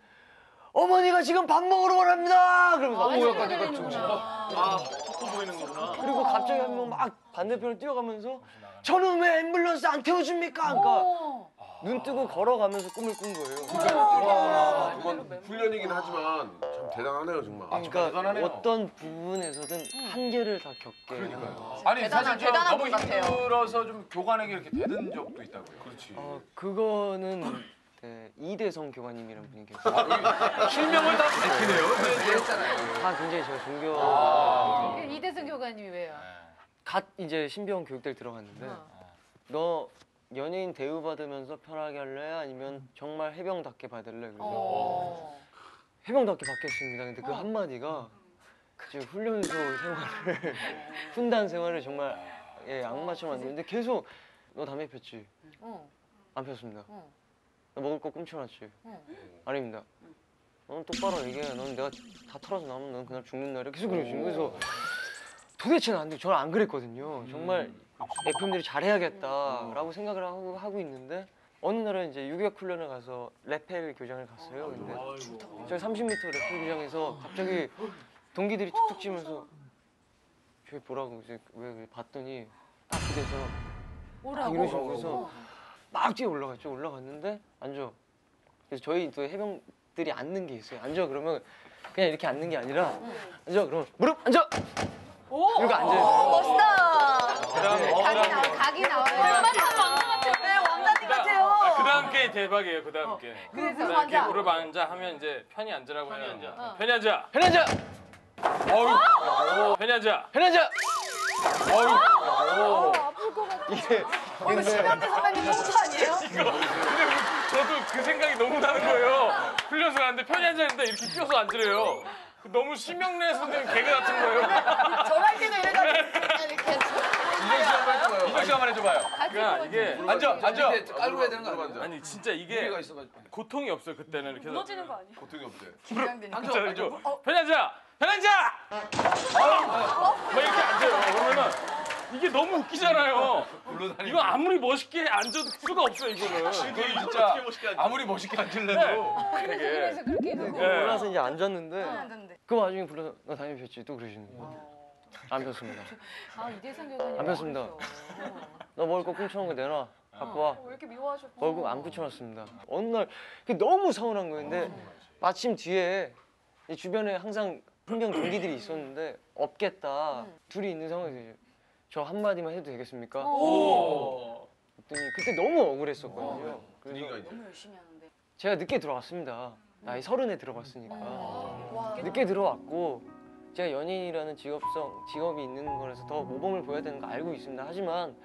어머니가 지금 밥 먹으러 오랍니다. 그러면서 아, 어머 약간 약간 되는구나. 아 톡톡 보이는 거구나. 그리고 갑자기 한 명 막 반대편을 뛰어가면서 저는 왜 앰뷸런스 안 태워줍니까? 그러니까 어. 눈 뜨고 걸어가면서 꿈을 꾼 거예요. 와, 그건 훈련이긴 하지만 참 대단하네요 정말. 그러니까 대단하네요. 어떤 부분에서는 한계를 다 겪게. 아니 대단한- 사실 저 대단한 너무 분 같아요. 힘들어서 좀 교관에게 이렇게 대든 적도 있다고요. 그렇지. 어 그거는 네, 이대성 교관님이라는 분이 계세요. 실명을 다 밝히네요. 다 굉장히 제가 존경. 아. 이대성 교관님이 왜요? 갓 이제 신병 교육대를 들어갔는데 어. 너 연예인 대우 받으면서 편하게 할래? 아니면 정말 해병답게 받을래? 그래서 어. 해병답게 받겠습니다. 근데 그 한마디가 지금 훈련소 생활을 훈단 생활을 정말 예, 악마처럼 만드는데 계속 너 담배 폈지? 어. 안 폈습니다. 어. 너 먹을 거 꿈쳐놨지? 어. 아닙니다. 넌 똑바로 얘기해. 넌 내가 다 털어서 나오면 넌 그날 죽는 날이야. 계속 그러시고 그래서 도대체는 안 돼. 저는 안 그랬거든요. 정말 FM들이 잘해야겠다라고 생각을 하고, 하고 있는데 어느 날은 이제 유격 훈련을 가서 레펠 교장을 갔어요. 근데 저기 30m 레펠 교장에서 갑자기 동기들이 툭툭 치면서 저기 보라고 이제 왜, 왜 봤더니 딱딱 오라고. 이러시고 그래서 막 뛰어 올라갔죠. 올라갔는데 앉아. 그래서 저희 또 해병들이 앉는 게 있어요. 앉아 그러면 그냥 이렇게 앉는 게 아니라 앉아 그러면 무릎 앉아. 이렇게 앉아요. 멋있다. 그다음에 각이 나와 각이 나와요. 네, 왕자님 같아요. 그 다음 게 대박이에요. 그 다음 게. 그래서 그다음 게 앉아. 무릎 앉아 하면 이제 편히 앉으라고 편히 해요. 앉아. 어. 편히 앉아. 편히 앉아. 어우. 편히 앉아. 편히 앉아. 어우. 이게 이거 심현대 선배님 포즈 아니에요? 근데 저도 그 생각이 너무 나는 거예요. 훈련소 가는데 편히 앉았는데 이렇게 뛰어서 앉으래요. 너무 심영래 선생님 개그 같은 거예요. 전화할 때도 이래가지고 이정 씨 한번 해줘봐요. 이정 씨 한번 해줘봐요. 그러니까 이게 앉아, 앉아. 깔고 해야 되는 거 아니에요? 아니 진짜 이게. 고통이 없어요 그때는 이렇게 해서 무너지는 거 아니야? 고통이 없대. 긴장되니까. 앉아 앉아 편히 앉아 편히 앉아 막 이렇게 앉아요 그러면은 이게 너무 웃기잖아요 이거 아무리 멋있게 앉아도 수가 없어요 이거는 진짜 아무리 멋있게 앉으려도 되게 그래서 그렇게 해서 네. 올라서 이제 앉았는데 앉았는데. 그 와중에 불러서 너 당연히 폈지 또 그러시는 거예요. 안 폈습니다. 아 이대성 교관님 안 폈습니다. 너 먹을 거 훔쳐놓은 거 내놔. 갖고 와. 왜 이렇게 미워하셨어? 먹을 거안 훔쳐놨습니다. 어느 날 그게 너무 서운한 거였는데 마침 뒤에 이 주변에 항상 훈병 동기들이 있었는데 없겠다. 둘이 있는 상황에서 저 한마디만 해도 되겠습니까? 그랬더니 그때 너무 억울했었거든요. 그래서 분위기가 있네. 너무 열심히 하는데. 제가 늦게 들어왔습니다. 나이 서른에 들어갔으니까. 늦게 들어왔고 제가 연예인이라는 직업성, 직업이 있는 거라서 더 모범을 보여야 되는 거 알고 있습니다. 하지만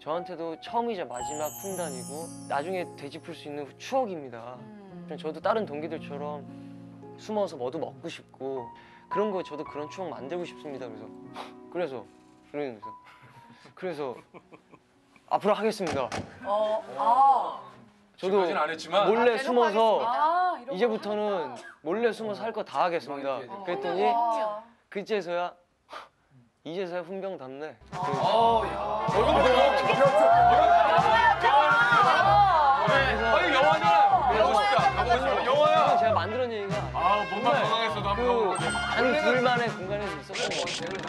저한테도 처음이자 마지막 훈단이고 나중에 되짚을 수 있는 추억입니다. 그럼 저도 다른 동기들처럼 숨어서 뭐도 먹고 싶고 그런 거 저도 그런 추억 만들고 싶습니다. 그래서 그래서 그러면서 그래서 앞으로 하겠습니다. 어, 아. 저도 지금까지는 안 했지만 몰래 숨어서 아, 이런 거 이제부터는 몰래 숨어서 할 거 다 하겠습니다. 그랬더니 와. 그제서야 이제서야 훈병 답네. 그 아니 영화잖아. 영화야. 영화야. 제가 만들어낸 얘기가 아 몸만 건강했어도 한번 그 한 둘만의 공간에서 있었던 거예요.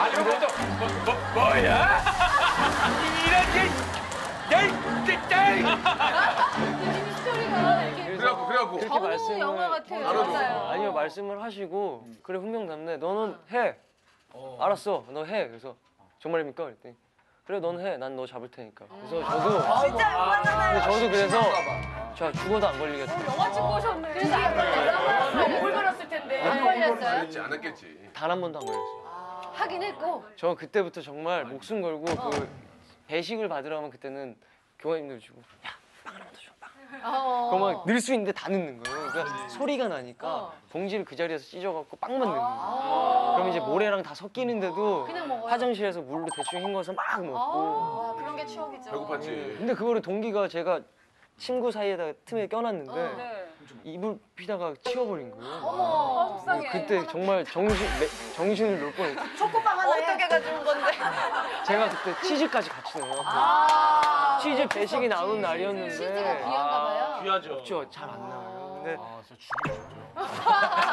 아니 먼저 뭐, 뭐, 뭐야? 이런 게 야이 땡땡. 그래갖고 그렇게 말씀을 영화 같아요. 알아줘. 맞아요. 아니요 말씀을 하시고 그래 훈병 답네. 너는 해. 알았어. 너 해. 그래서 정말입니까? 그랬더니 그래 넌 해. 난 너 잡을 테니까. 그래서 저도 진짜 영화잖아요. 근데 저도 그래서 저 죽어도 안 걸리겠다. 영화 찍고 오셨네. 그래서 안 걸렸어요. 물 걸었을 텐데. 안 걸렸어요? 그랬지 않았겠지. 단 한 번도 안 걸렸어요. 하긴 했고. 저 그때부터 정말 목숨 걸고 그 배식을 받으려면 그때는 교관님들 주고 어. 그거 막 넣을 수 있는데 다 넣는 거예요. 그러니까 소리가 나니까 어. 봉지를 그 자리에서 찢어갖고 빵만 넣는 거예요. 그럼 이제 모래랑 다 섞이는데도 그냥 먹어요? 화장실에서 물로 대충 헹궈서 막 먹고. 와, 그런 게 추억이죠. 배고팠지. 근데 그거를 동기가 제가 친구 사이에다 틈에 껴놨는데 네. 이불 피다가 치워버린 거예요. 아, 속상해. 그때 정말 정신 매- 정신을 놓을 뻔했어요. 초코빵 하나 어떻게 가져온 건데? 제가 그때 치즈까지 같이 넣어요. 아. 치즈 배식이 나오는 치즈가 날이었는데 귀한가 봐요. 귀하죠. 없죠. 잘 안 나와요. 근데 아 진짜 죽이고 싶죠.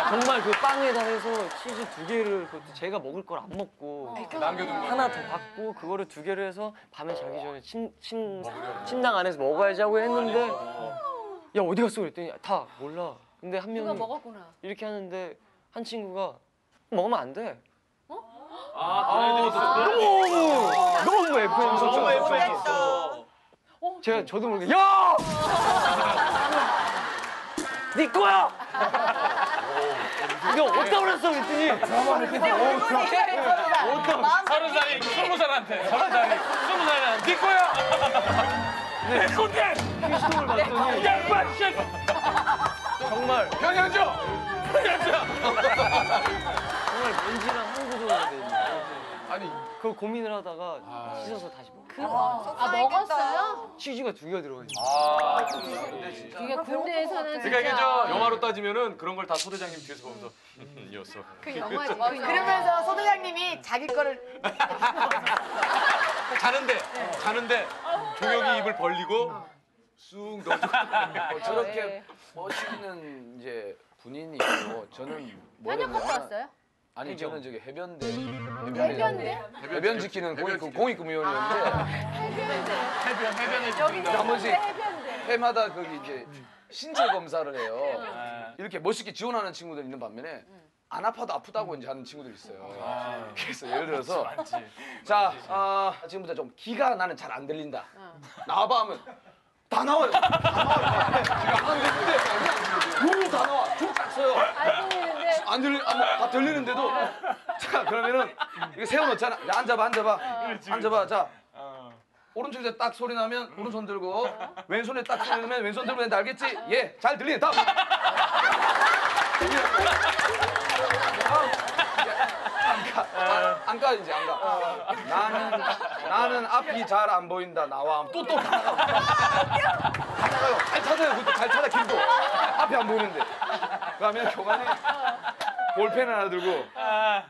정말 그 빵에다 해서 치즈 두 개를 그것도 제가 먹을 걸 안 먹고 남겨둔 거. 하나 더 받고 그거를 두 개를 해서 밤에 자기 전에 침, 침, 침낭 안에서 먹어야지 하고 했는데 야 어디 갔어 그랬더니 다 몰라. 근데 한 누가 명이 먹었구나. 이렇게 하는데 한 친구가 먹으면 안 돼. 아, 너무 너무 FM에서 너무 됐다. FM이었어. 제가 저도 모르게 야! 네 거야! 이거 어디다 그랬어 그랬더니? 서른 살이 스무 살한테 서른 살이 스무 살한테. 네 거야! 내 건데 피스톨을 봤더니 양반 씨! 정말. 편향죠. 정말 먼지랑 한 구조가 돼 있는. 아니. 그걸 고민을 하다가 씻어서 다시 먹 고 그, 아 먹었어요? 치즈가 두 개가 들어가 있어요. 아 근데 진짜. 그게 군대에서는 진짜. 그러니까 이게 저 영화로 따지면은 그런 걸 다 소대장님 뒤에서 보면서 음, 이 녀석. 그 영화지. 그. 그러면서 소대장님이 자기 거를 자는데 자는데 종혁이 입을 벌리고 쑥 넣어줘. 어, 저렇게 네. 멋있는 이제 군인이 있고 저는 현역 갔다 뭐냐면 왔어요? 아니 저는 저기 해변대 해변대? 해변 지키는 공익 공익금위원이었는데 해변 해변에 여기 한 번씩 해변대. 해마다 거기 이제 신체 검사를 해요. 네. 이렇게 멋있게 지원하는 친구들 있는 반면에 안 아파도 아프다고 이제 하는 친구들 있어요. 그래서 예를 들어서. 자 아, 지금부터 좀 기가 나는 잘 안 들린다. 나와봐 하면 다 나와요. 다 나와요. 기가 안 들리는데 다 나와. 줄딱 서요. 안 들리 안, 다 들리는데도 자 그러면은 이거 세워놓잖아. 야, 앉아봐 앉아봐 앉아봐 자. 오른쪽에 딱 소리 나면 오른손 들고 왼손에 딱 소리 나면 왼손 들고 되는데 알겠지? 예, 잘 들리네. 다음. 안가 안가 이제 안 가. 나는 나는 앞이 잘 안 보인다. 나와 또또 나가요. 다 나가요. 잘 찾아요. 그것도 잘 찾아 길도 앞이 안 보이는데. 그러면 교관이 볼펜 하나 들고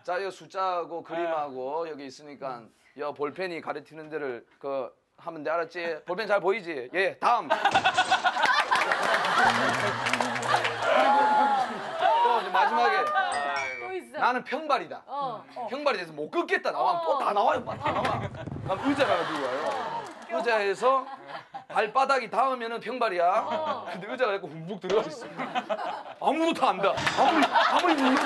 자, 이 숫자하고 그림하고 여기 있으니까 이 볼펜이 가리키는 데를 그 하면 돼 알았지? 볼펜 잘 보이지? 예, 다음. 또 이제 마지막에 또 있어. 나는 평발이다. 어. 어. 평발이 돼서 못 걷겠다 나와 또다 나와요 다 나와 그럼 의자가 하나 들고 와요 의자에서 발바닥이 닿으면은 평발이야. 근데 의자가 자꾸 훅훅 들어가 있어. 아무도 다 안다 아무리 아무리 눌러도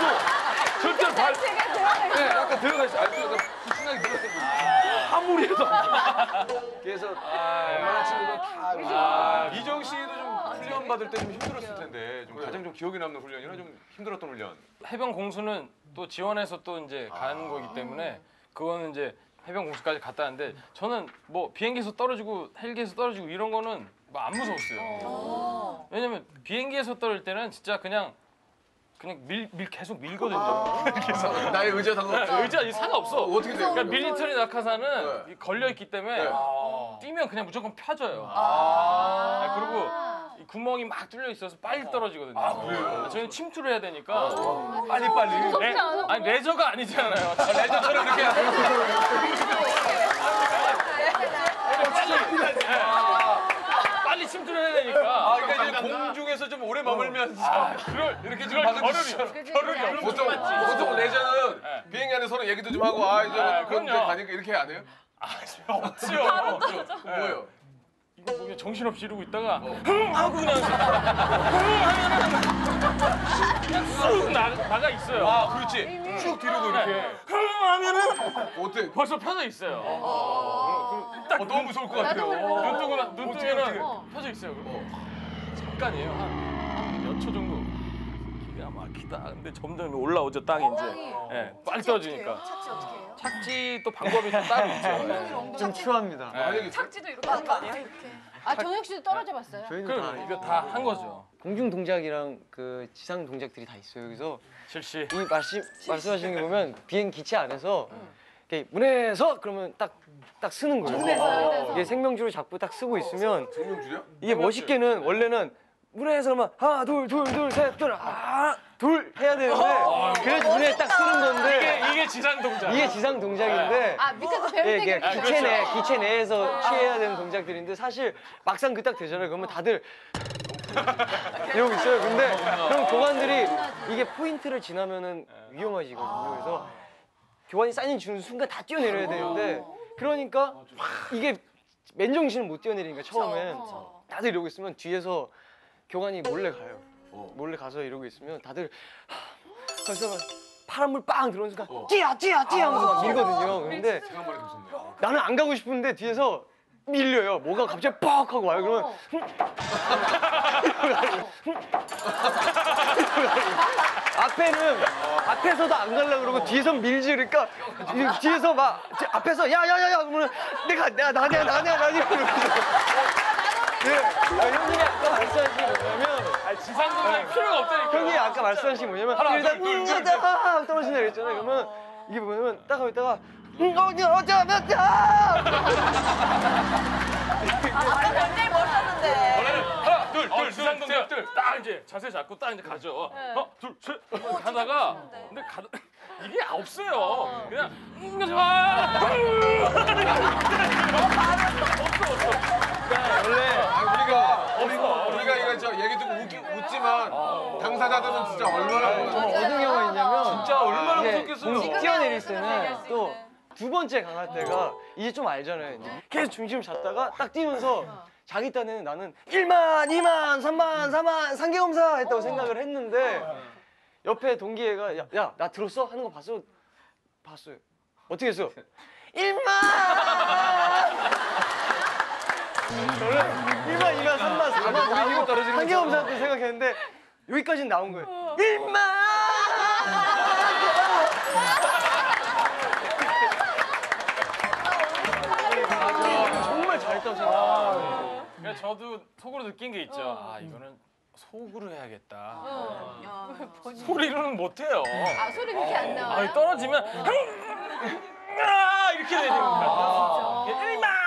절대로 발 제가 들어가 있어. 네, 약간 들어가 있어. 아니 약간 푸신하게 들어가 있어. 아무리 해도 안 돼. 그래서 얼마나 친구들 다 이제 아, 이정 씨도 좀 훈련 받을 때 좀 힘들었을 텐데 좀 가장 좀 기억에 남는 훈련이나 좀 힘들었던 훈련. 해병 공수는 또 지원해서 또 이제 가는 거기 때문에 그거는 이제 해병 공수까지 갔다 왔는데 저는 뭐 비행기에서 떨어지고 헬기에서 떨어지고 이런 거는 뭐 안 무서웠어요. 왜냐면 비행기에서 떨어질 때는 진짜 그냥 그냥 밀, 밀 계속 밀거든요. 나의 의지와 상관없이. 의자 이 상관없어. 어떻게 돼요? 그러니까 밀리터리 낙하산은 네. 걸려 있기 때문에 네. 뛰면 그냥 무조건 펴져요. 아, 그리고 이 구멍이 막 뚫려 있어서 빨리 떨어지거든요. 그래요? 저희는 침투를 해야 되니까 빨리 빨리. 레, 아니 레저가 아니잖아요. 레저처럼 이렇게 빨리 침투를 해야 되니까. 아, 그러니까 이제 공중에서 좀 오래 머물면서 그럴 이렇게 결을 그치. 결을 보통 보통 레저는 비행기 안에 서로 얘기도 좀 하고 아 이제 네, 그런 데 그럼요. 가니까 이렇게 안 해요? 없지요. 그럼 뭐예요? 이거 보면 정신없이 이러고 있다가 흥 하고 그냥 흥 하면 그냥 쑥 나, 나가 있어요. 아, 그렇지. 쭉 뒤로도 이렇게. 흥 하면은 어때? 벌써 펴져 있어요. 어, 그럼 딱 어, 너무 무서울 것 같아요. 그래. 눈 뜨고 나- 눈 어떻게, 뜨면은 어떻게. 펴져 있어요. 그럼 잠깐이에요. 한 몇 초 정도. 막히다. 근데 점점 올라오죠 땅이 이제. 예, 빨리 떨어지니까. 착지 어떻게 해요? 착지 또 방법이 또 따로 있죠. 예. 좀 추합니다. 만약에 착지도 이렇게 하는 거 아니야? 아 정혁 씨도 떨어져 봤어요? 그럼 이거 다 한 거죠. 공중 동작이랑 그 지상 동작들이 다 있어요. 그래서 실시. 이 말씀 말씀하시는 게 보면 비행 기체 안에서 이렇게 문에서 그러면 딱 딱 쓰는 거예요. 문에서 이게 생명줄을 잡고 딱 쓰고 있으면 생명줄이야? 이게 멋있게는 원래는 문에서 그러면 하나 둘 둘 둘셋 둘 아 둘 해야 되는데 그래서 문에 딱 쓰는 건데 이게 지상 동작. 이게 지상 동작인데 아 밑에서 예, 배울 이게 때 기체 내 기체 내에서 취해야 되는 동작들인데 사실 막상 그 딱 되잖아요. 그러면 다들 이러고 있어요. 근데 그럼 교관들이 이게 포인트를 지나면은 위험하지거든요. 그래서 교관이 사인 주는 순간 다 뛰어내려야 되는데 그러니까 이게 맨정신을 못 뛰어내리니까 처음엔 다들 이러고 있으면 뒤에서 교관이 몰래 가요. 몰래 가서 이러고 있으면 다들 그래서 막 파란 물 빵 들어오는 순간 뛰어 뛰어 뛰어 하면서 막 밀거든요. 근데 생각만 해도 무섭네. 나는 안 가고 싶은데 뒤에서 밀려요. 뭐가 갑자기 뻑 하고 와요. 그러면 앞에는 앞에서도 안 가려고 그러고 뒤에서 밀지 그러니까 이- 뒤에서 막 뒤- 앞에서 야야야야 그러면 내가 내가 나냐 나냐 나냐 그러면서 네, 형님이 아까 말씀하신 게 뭐냐면 아, 지상 동작 필요가 없다니까. 형이 아까 말씀하신 게 뭐냐면 하나, 일단 둘, 둘, 둘, 음, 하하 떨어진다 그랬잖아요. 그러면 이게 뭐냐면 딱 하고 있다가 음, 어디 어디야 몇야 아까 굉장히 멋있었는데. 원래는 하나, 둘, 어, 둘, 지상 동작, 둘, 딱 이제 자세 잡고 딱 이제 가죠. 하나, 둘, 셋. 하다가 근데 가 이게 없어요. 그냥 음, 가지 마. 원래 아, 우리가 우리가 우리가 이거 저 얘기 듣고 하지만 당사자들은 진짜 얼마나 좀 고마워. 어느 경우가 있냐면 진짜 얼마나 이게 무섭겠어요. 공식 뛰어내릴 때는 또. 두 번째 강할 때가 이제 좀 알잖아요. 이제 계속 중심을 잡다가 딱 뛰면서 자기 딴에는 나는 1만, 2만, 3만, 4만 상계검사 했다고 생각을 했는데 옆에 동기애가 야, 야, 나 들었어? 하는 거 봤어? 봤어요. 어떻게 했어? 1만! 저는 1만, 2만, 3만, 4만, 4만 상계검사 때 생각했는데 여기까지는 나온 거예요. 1만! 정말 잘했다고 생각해요. 그러니까 저도 속으로 느낀 게 있죠. 아 이거는 속으로 해야겠다. 소리로는 못해요. 아 소리 그렇게 안 나와요? 아 떨어지면 아 이렇게 되는 거야. 이게 일만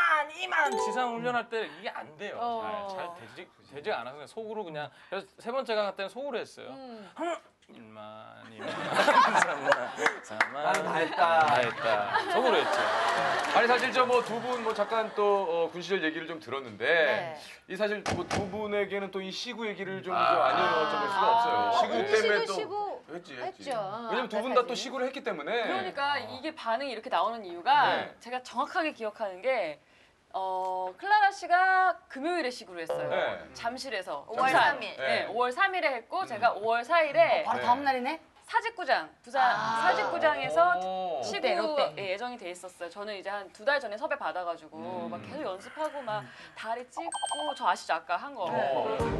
이만 지상 훈련할 때 이게 안 돼요. 어. 잘, 잘 되지 되지가 않아서 그냥 속으로 그냥 그래서 세 번째 강할 때는 속으로 했어요. 일만 이만 삼만 사만 다 했다. 다 했다. 속으로 했죠. 아니 사실 저 뭐 두 분 뭐 잠깐 또 어, 군 시절 얘기를 좀 들었는데 네. 이 사실 뭐 두 분에게는 또 이 시구 얘기를 좀 아. 안 여쭤볼 수가 없어요. 시구 은지 때문에 씨도 또 쉬고 했지 했지. 했죠. 왜냐면 두 분 다 또 시구를 했기 때문에. 그러니까 이게 반응이 이렇게 나오는 이유가 네. 제가 정확하게 기억하는 게 어, 클라라 씨가 금요일에 시구를 했어요. 네. 잠실에서 5월 부산. 3일. 네. 네. 5월 3일에 했고 제가 5월 4일에 바로 네. 다음 날이네. 사직구장 부산 아. 사직구장에서 오. 시구 롯데, 롯데. 예, 예정이 돼 있었어요. 저는 이제 한 두 달 전에 섭외 받아가지고 음. 막 계속 연습하고 막 다리 찍고 저 아시죠 아까 한 거.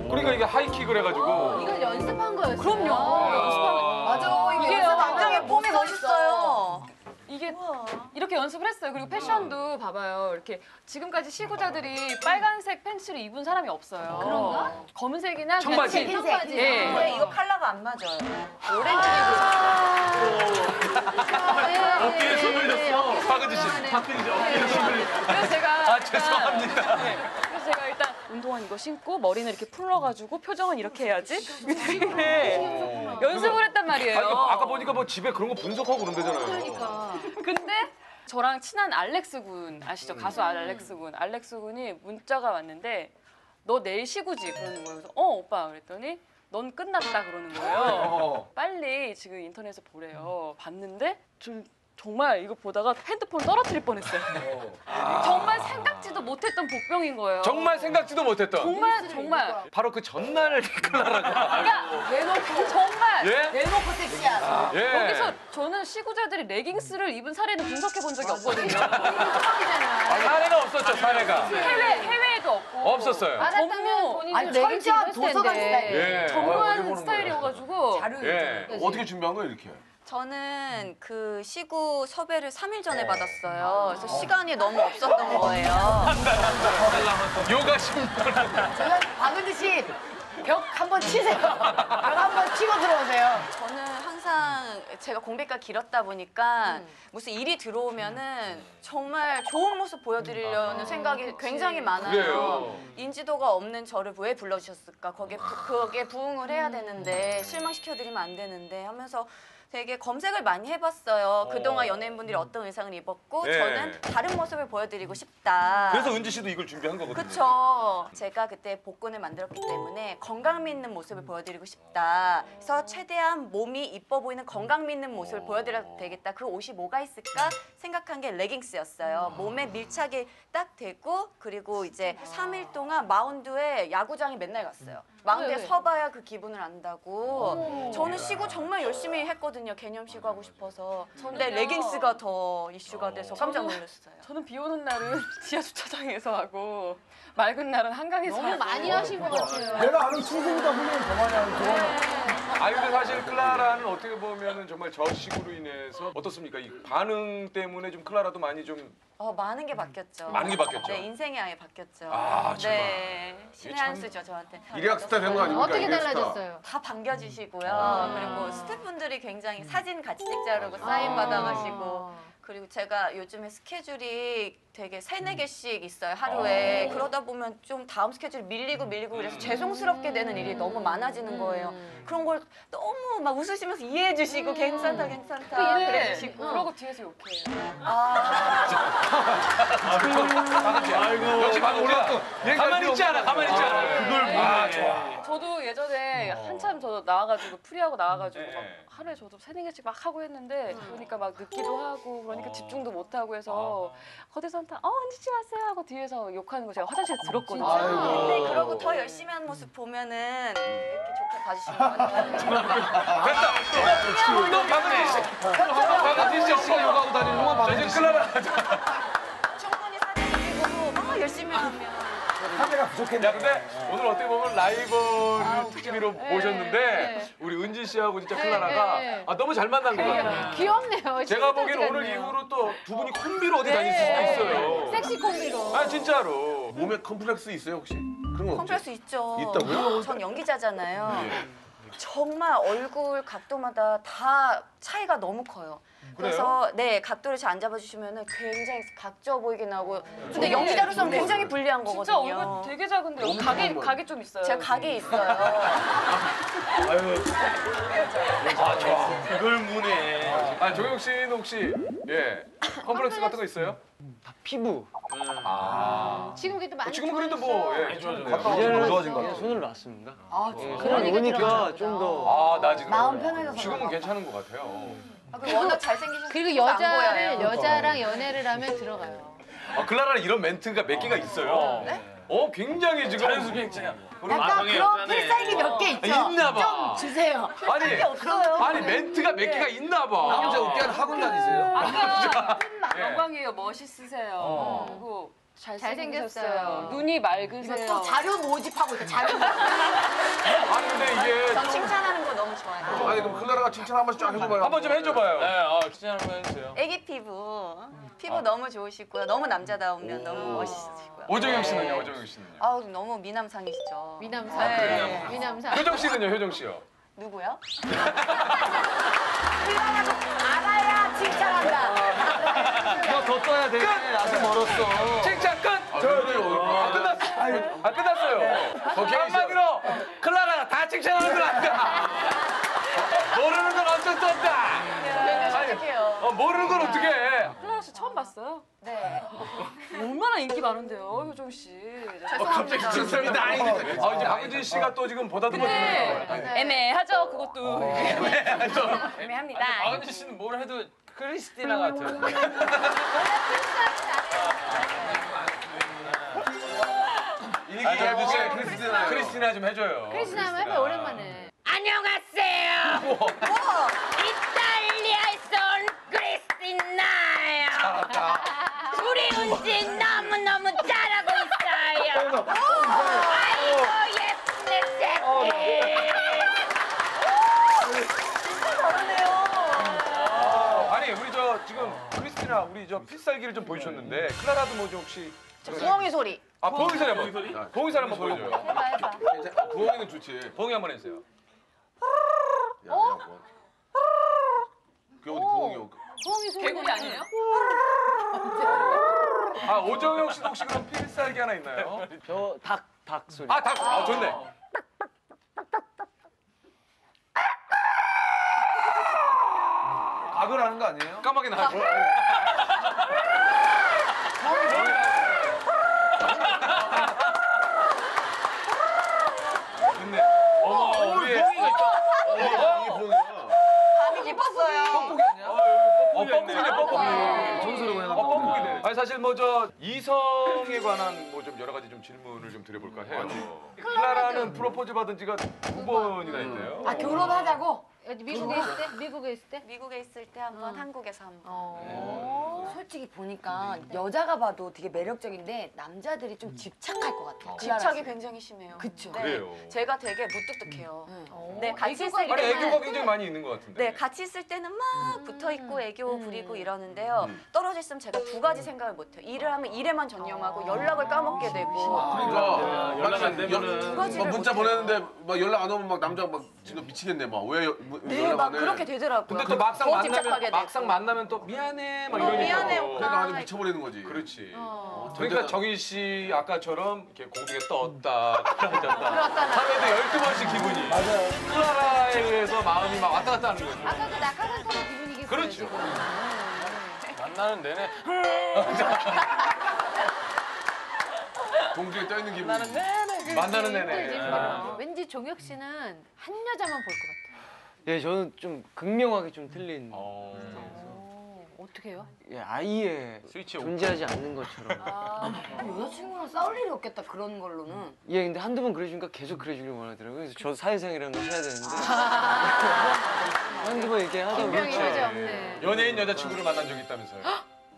그러니까 이게 하이킥을 해가지고. 이걸 연습한 거였어요. 그럼요. 연습하고 맞아. 이게 이게요. 남자의 폼이 못 멋있어요. 이게 이렇게 연습을 했어요. 그리고 패션도 봐봐요. 이렇게 지금까지 시구자들이 빨간색 팬츠를 입은 사람이 없어요. 그런가? 검은색이나 청바지. 그냥 청바지. 예. 근데 이거 컬러가 안 맞아요. 어깨에 손을 줬어. 박은지 씨, 박근지 어깨에 손을. 그래서 제가 아, 죄송합니다. 네. 운동화 이거 신고 머리는 이렇게 풀러가지고 표정은 이렇게 해야지. 이렇게 연습을 했단 말이에요. 아니, 그 아까 보니까 뭐 집에 그런 거 분석하고 그런다잖아요. 그러니까. 근데 저랑 친한 알렉스 군 아시죠? 가수 알렉스 군. 알렉스 군이 문자가 왔는데 너 내일 시구지 그러는 거예요. 그래서 어 오빠 그랬더니 넌 끝났다 그러는 거예요. 어. 빨리 지금 인터넷에 보래요. 봤는데 좀 정말 이거 보다가 핸드폰 떨어뜨릴 뻔했어요. 정말 생각지도 못했던 복병인 거예요. 정말 생각지도 못했던. 정말 정말 바로 그 전날 클라라가. 그러니까 내놓고 정말 예? 내놓고 섹시하다. 예. 거기서 저는 시구자들이 레깅스를 입은 사례는 분석해 본 적이 없거든요. 아, 사례가 없었죠, 사례가. 해외 해외에도 없고 없었어요. 알았다면 본인도 아니, 레깅스 철저한 도서관 텐데. 스타일. 예. 아, 보는 스타일이어가지고 예. 어떻게 준비한 거예요 이렇게? 저는 그 시구 섭외를 3일 전에 받았어요. 그래서 시간이 너무 없었던 거예요. 요가 신발. 박은지 씨, 벽 한 번 치세요. 벽 한 번 치고 들어오세요. 저는 항상 제가 공백가 길었다 보니까 무슨 일이 들어오면은 정말 좋은 모습 보여드리려는 생각이 굉장히 많아요. 그래요. 인지도가 없는 저를 왜 불러주셨을까? 거기에, 부- 거기에 부응을 해야 되는데 실망시켜드리면 안 되는데 하면서 되게 검색을 많이 해봤어요. 그동안 연예인분들이 어떤 의상을 입었고 예. 저는 다른 모습을 보여드리고 싶다. 그래서 은지 씨도 이걸 준비한 거거든요. 그쵸. 제가 그때 복근을 만들었기 때문에 건강 믿는 모습을 보여드리고 싶다. 그래서 최대한 몸이 이뻐 보이는 건강 믿는 모습을 보여드려도 되겠다. 그 옷이 뭐가 있을까 생각한 게 레깅스였어요. 몸에 밀착이 딱 되고 그리고 이제 3일 동안 마운드에 야구장에 맨날 갔어요. 네. 서봐야 그 기분을 안다고. 저는 시구 정말 열심히 했거든요. 개념 시구 하고 싶어서. 근데 저는요. 레깅스가 더 이슈가 돼서 깜짝 놀랐어요. 저는 비 오는 날은 지하 주차장에서 하고 맑은 날은 한강에서 너무. 많이 하신 것 같아요. 내가 아는 친구보다 훈련을 더 많이 하는 거. 아니 근데 사실 클라라는 어떻게 보면은 정말 저 시구로 인해서 어떻습니까? 이 반응 때문에 좀 클라라도 많이 좀 어, 많은 게 바뀌었죠. 많은 게 바뀌었죠. 네, 인생이 아예 바뀌었죠. 아, 정말. 네, 신의 한 수죠, 저한테. 일약 스타 된 거 아닙니까? 어떻게 일약 스타. 달라졌어요? 다 반겨주시고요. 아. 그리고 스태프분들이 굉장히 사진 같이 찍자 그러고 사인 받아가시고. 그리고 제가 요즘에 스케줄이 되게 세네 개씩 있어요, 하루에. 그러다 보면 좀 다음 스케줄이 밀리고 밀리고 그래서 죄송스럽게 되는 일이 너무 많아지는 거예요. 그런 걸 너무 막 웃으시면서 이해해 주시고 괜찮다, 괜찮다. 근데 그래 주시고. 그러고 뒤에서 욕해요. 아. 역시 방금 우리가 가만히 있지 않아, 가만히 있지 않아. 그걸 아 좋아. 저도 예전에 한참 저 나와가지고 프리하고 나와가지고 네. 막 하루에 저도 세네 개씩 막 하고 했는데 그러니까 막 늦기도 하고 그러니까 집중도 못 하고 해서 거 대선타 어 은지 씨 왔어요 하고 뒤에서 욕하는 거 제가 화장실에 들었거든요. 네, 그러고 더 열심히 하는 모습 보면은 이렇게 좋게 봐주시는 것 같아요. 또 박은지 씨. 박은지 씨가 욕하고 다니는 건 박은지 씨. 클라라. 카메라 부족했네. 야 근데 오늘 어떻게 보면 라이벌 특집으로 네, 모셨는데 네. 우리 은지 씨하고 진짜 네, 클라라가 네, 네. 아, 너무 잘 만난 것 같아요. 귀엽네요. 제가 보기엔 오늘. 이후로 또 두 분이 콤비로 어디 다닐 수도 있어요. 섹시 콤비로. 아 진짜로. 몸에 컴플렉스 있어요 혹시? 그런 거 없죠? 컴플렉스 있죠. 있다고요? 전 연기자잖아요. 예. 정말 얼굴 각도마다 다 차이가 너무 커요. 그래서 네 각도를 잘 안 잡아주시면 굉장히 각져 보이긴 하고 근데 연기자로서는 굉장히 불리한 거거든요. 진짜 얼굴 되게 작은데 각이 각이 좀 있어요. 제가 각이 있어요. 그걸 무네. 아 조영 씨는 혹시 예 컴플렉스 같은 거 있어요? 피부 아. 지금 그래도 많이 지금 그래도. 뭐 예. 갔다 와서 좋아진 것 같아요. 손을 놨습니다. 아, 예, 그러니까 손을 오니까 들어가나 좀. 더 아 나지도. 마음 편해져서 지금은 괜찮은 것 같아요. 아, 그리고 워낙 잘생기셔서 그리고 안 여자를 보여요. 여자랑 연애를 하면 들어가요. 아 클라라는 이런 멘트가 몇 개가 있어요. 어 굉장히 지금 자연스럽게 그냥 약간 그런 필살기 몇 개 있죠. 있나 봐. 주세요. 아니 아니 멘트가 몇 개가 있나 봐. 남자 웃게 하는 학원 다니세요? 아까 예. 영광이에요. 멋있으세요. 그리고 잘생겼어요. 잘생겼어요. 눈이 맑으세요. 자료 모집하고 있어. 자료. 아니 근데 이게 전 칭찬하는 거 너무 좋아해요. 아니 그럼 클라라가 칭찬 한 번씩 쫙 해줘봐요. 한번 좀 해줘봐요. 네, 아, 칭찬 한번 해주세요. 애기 피부 피부 너무 좋으시고요. 너무 남자다우면 너무 멋있으시고요. 오정영 씨는요? 오정영 씨는요? 아우 너무 미남상이시죠. 미남사. 네. 미남사. 효정 씨는요? 효정 씨요? 누구요? 알아야 칭찬한다. 너더 떠야 돼. 아직 멀었어. 칭찬 끝. 아? 아 끝났어. 아 끝났어요. 한마디로 클라라가 다 칭찬하는 건 아니다. 모르는 건 어쩔 수 없다. 어떡해요. 어, 모르는 건 어떻게 해? 클라라 씨 처음 봤어요? 네. 얼마나 인기 많은데요, 효정 씨. 어, 갑자기 칭찬이다. 아 이제 박은진 씨가 또 지금 보다듬어 주는 네. 거예요. 애매하죠, 그것도. 애매합니다. 박은지 씨는 뭘 해도 크리스티나 같아요. 이기 해보세요. 크리스티나. 크리스티나 좀 해줘요. 크리스나 한번 해봐 오랜만에. 안녕하세요. 이탈리아에서 온 크리스티나예요. 우리 은지 너무너무 잘하고 있어요. 우리 저 필살기를 좀 보여주셨는데 클라라도 뭐좀 혹시 부엉이 소리. 아 부엉이 소리 한번 부엉이 소리 한번 보여줘요. 해봐 해봐. 괜찮아. 부엉이는 좋지. 부엉이 한번 해주세요. 야, 야, 뭐. 그게 어디 부엉이요? 부엉이 소리. 개구리 아니에요? 아 오정영 씨도 혹시 그럼 필살기 하나 있나요? 저 닭 닭 소리. 아 닭. 아 좋네. 각을 하는 거 아니에요? 까마귀 나왔어. 좋네. 어머 우리 이게 부엉이야. 감이 깊었어요. 뻑뻑이 아니야? 어 뻐꾸기네 뻐꾸기. 점수로 그냥 어 뻐꾸기네. 아니 사실 뭐 저 이성에 관한 뭐 좀 여러 가지 좀 질문을 좀 드려볼까 해요. 클라라는 프로포즈 받은 지가 두 번이나 있대요. 아 결혼하자고? 미국에 있을 때? 미국에 있을 때? 미국에 있을 때 한 번, 한국에서 한 번. 어. 솔직히 보니까 여자가 봐도 되게 매력적인데 남자들이 좀 집착할 것 같아요. 집착이 굉장히 심해요. 그쵸. 네. 그래요. 제가 되게 무뚝뚝해요. 어. 네, 같이 있을 아니 때는 애교가 굉장히 많이 있는 것 같은데. 네, 같이 있을 때는 막 붙어 있고 애교 음. 부리고 이러는데요. 음. 떨어져 있으면 제가 두 가지 생각을 못 해요. 일을 하면 일에만 전념하고 연락을 까먹게 되고. 그러니까 연락 안 되면은 두 연- 가지를 막 문자 못 해요. 보내는데 막 연락 안 오면 막 남자가 막 지금 미치겠네 막왜 네, 연락 막안 해? 그렇게 되더라고요. 근데 또 막상 더 만나면 집착하게 되고. 막상 만나면 또 미안해 막 어, 이러니까. 미안해, 또. 오빠. 그러니까 아주 미쳐버리는 거지. 그렇지. 어. 그러니까 정인 씨 아까처럼 이렇게 공중에 떴다 그렇다. 하루에도 12번씩 기분이 맞아요. 클라라에 의해서 마음이 막 왔다 갔다 하는 거죠. 아까 그 낙하산 타는 기분이겠어요. 그렇죠. 지금. 만나는 내내 공중에 떠 있는 기분. 나는 내내 만나는 아. 그럼. 왠지 종혁 씨는 한 여자만 볼 것 같아. 예, 저는 좀 극명하게 좀 틀린. 어, 어떻게 해요? 예, 아예 스위치 존재하지 않는 것처럼. 아, 여자친구랑 싸울 일이 없겠다 그런 걸로는. 예, 근데 한두 번 그래주니까 계속 그래주길 원하더라고요. 그래서 저도 사회생이라는 걸 해야 되는데. 한두 번 이렇게 하다 보니까. 여자 없네. 연예인 여자친구를 만난 적이 있다면서요?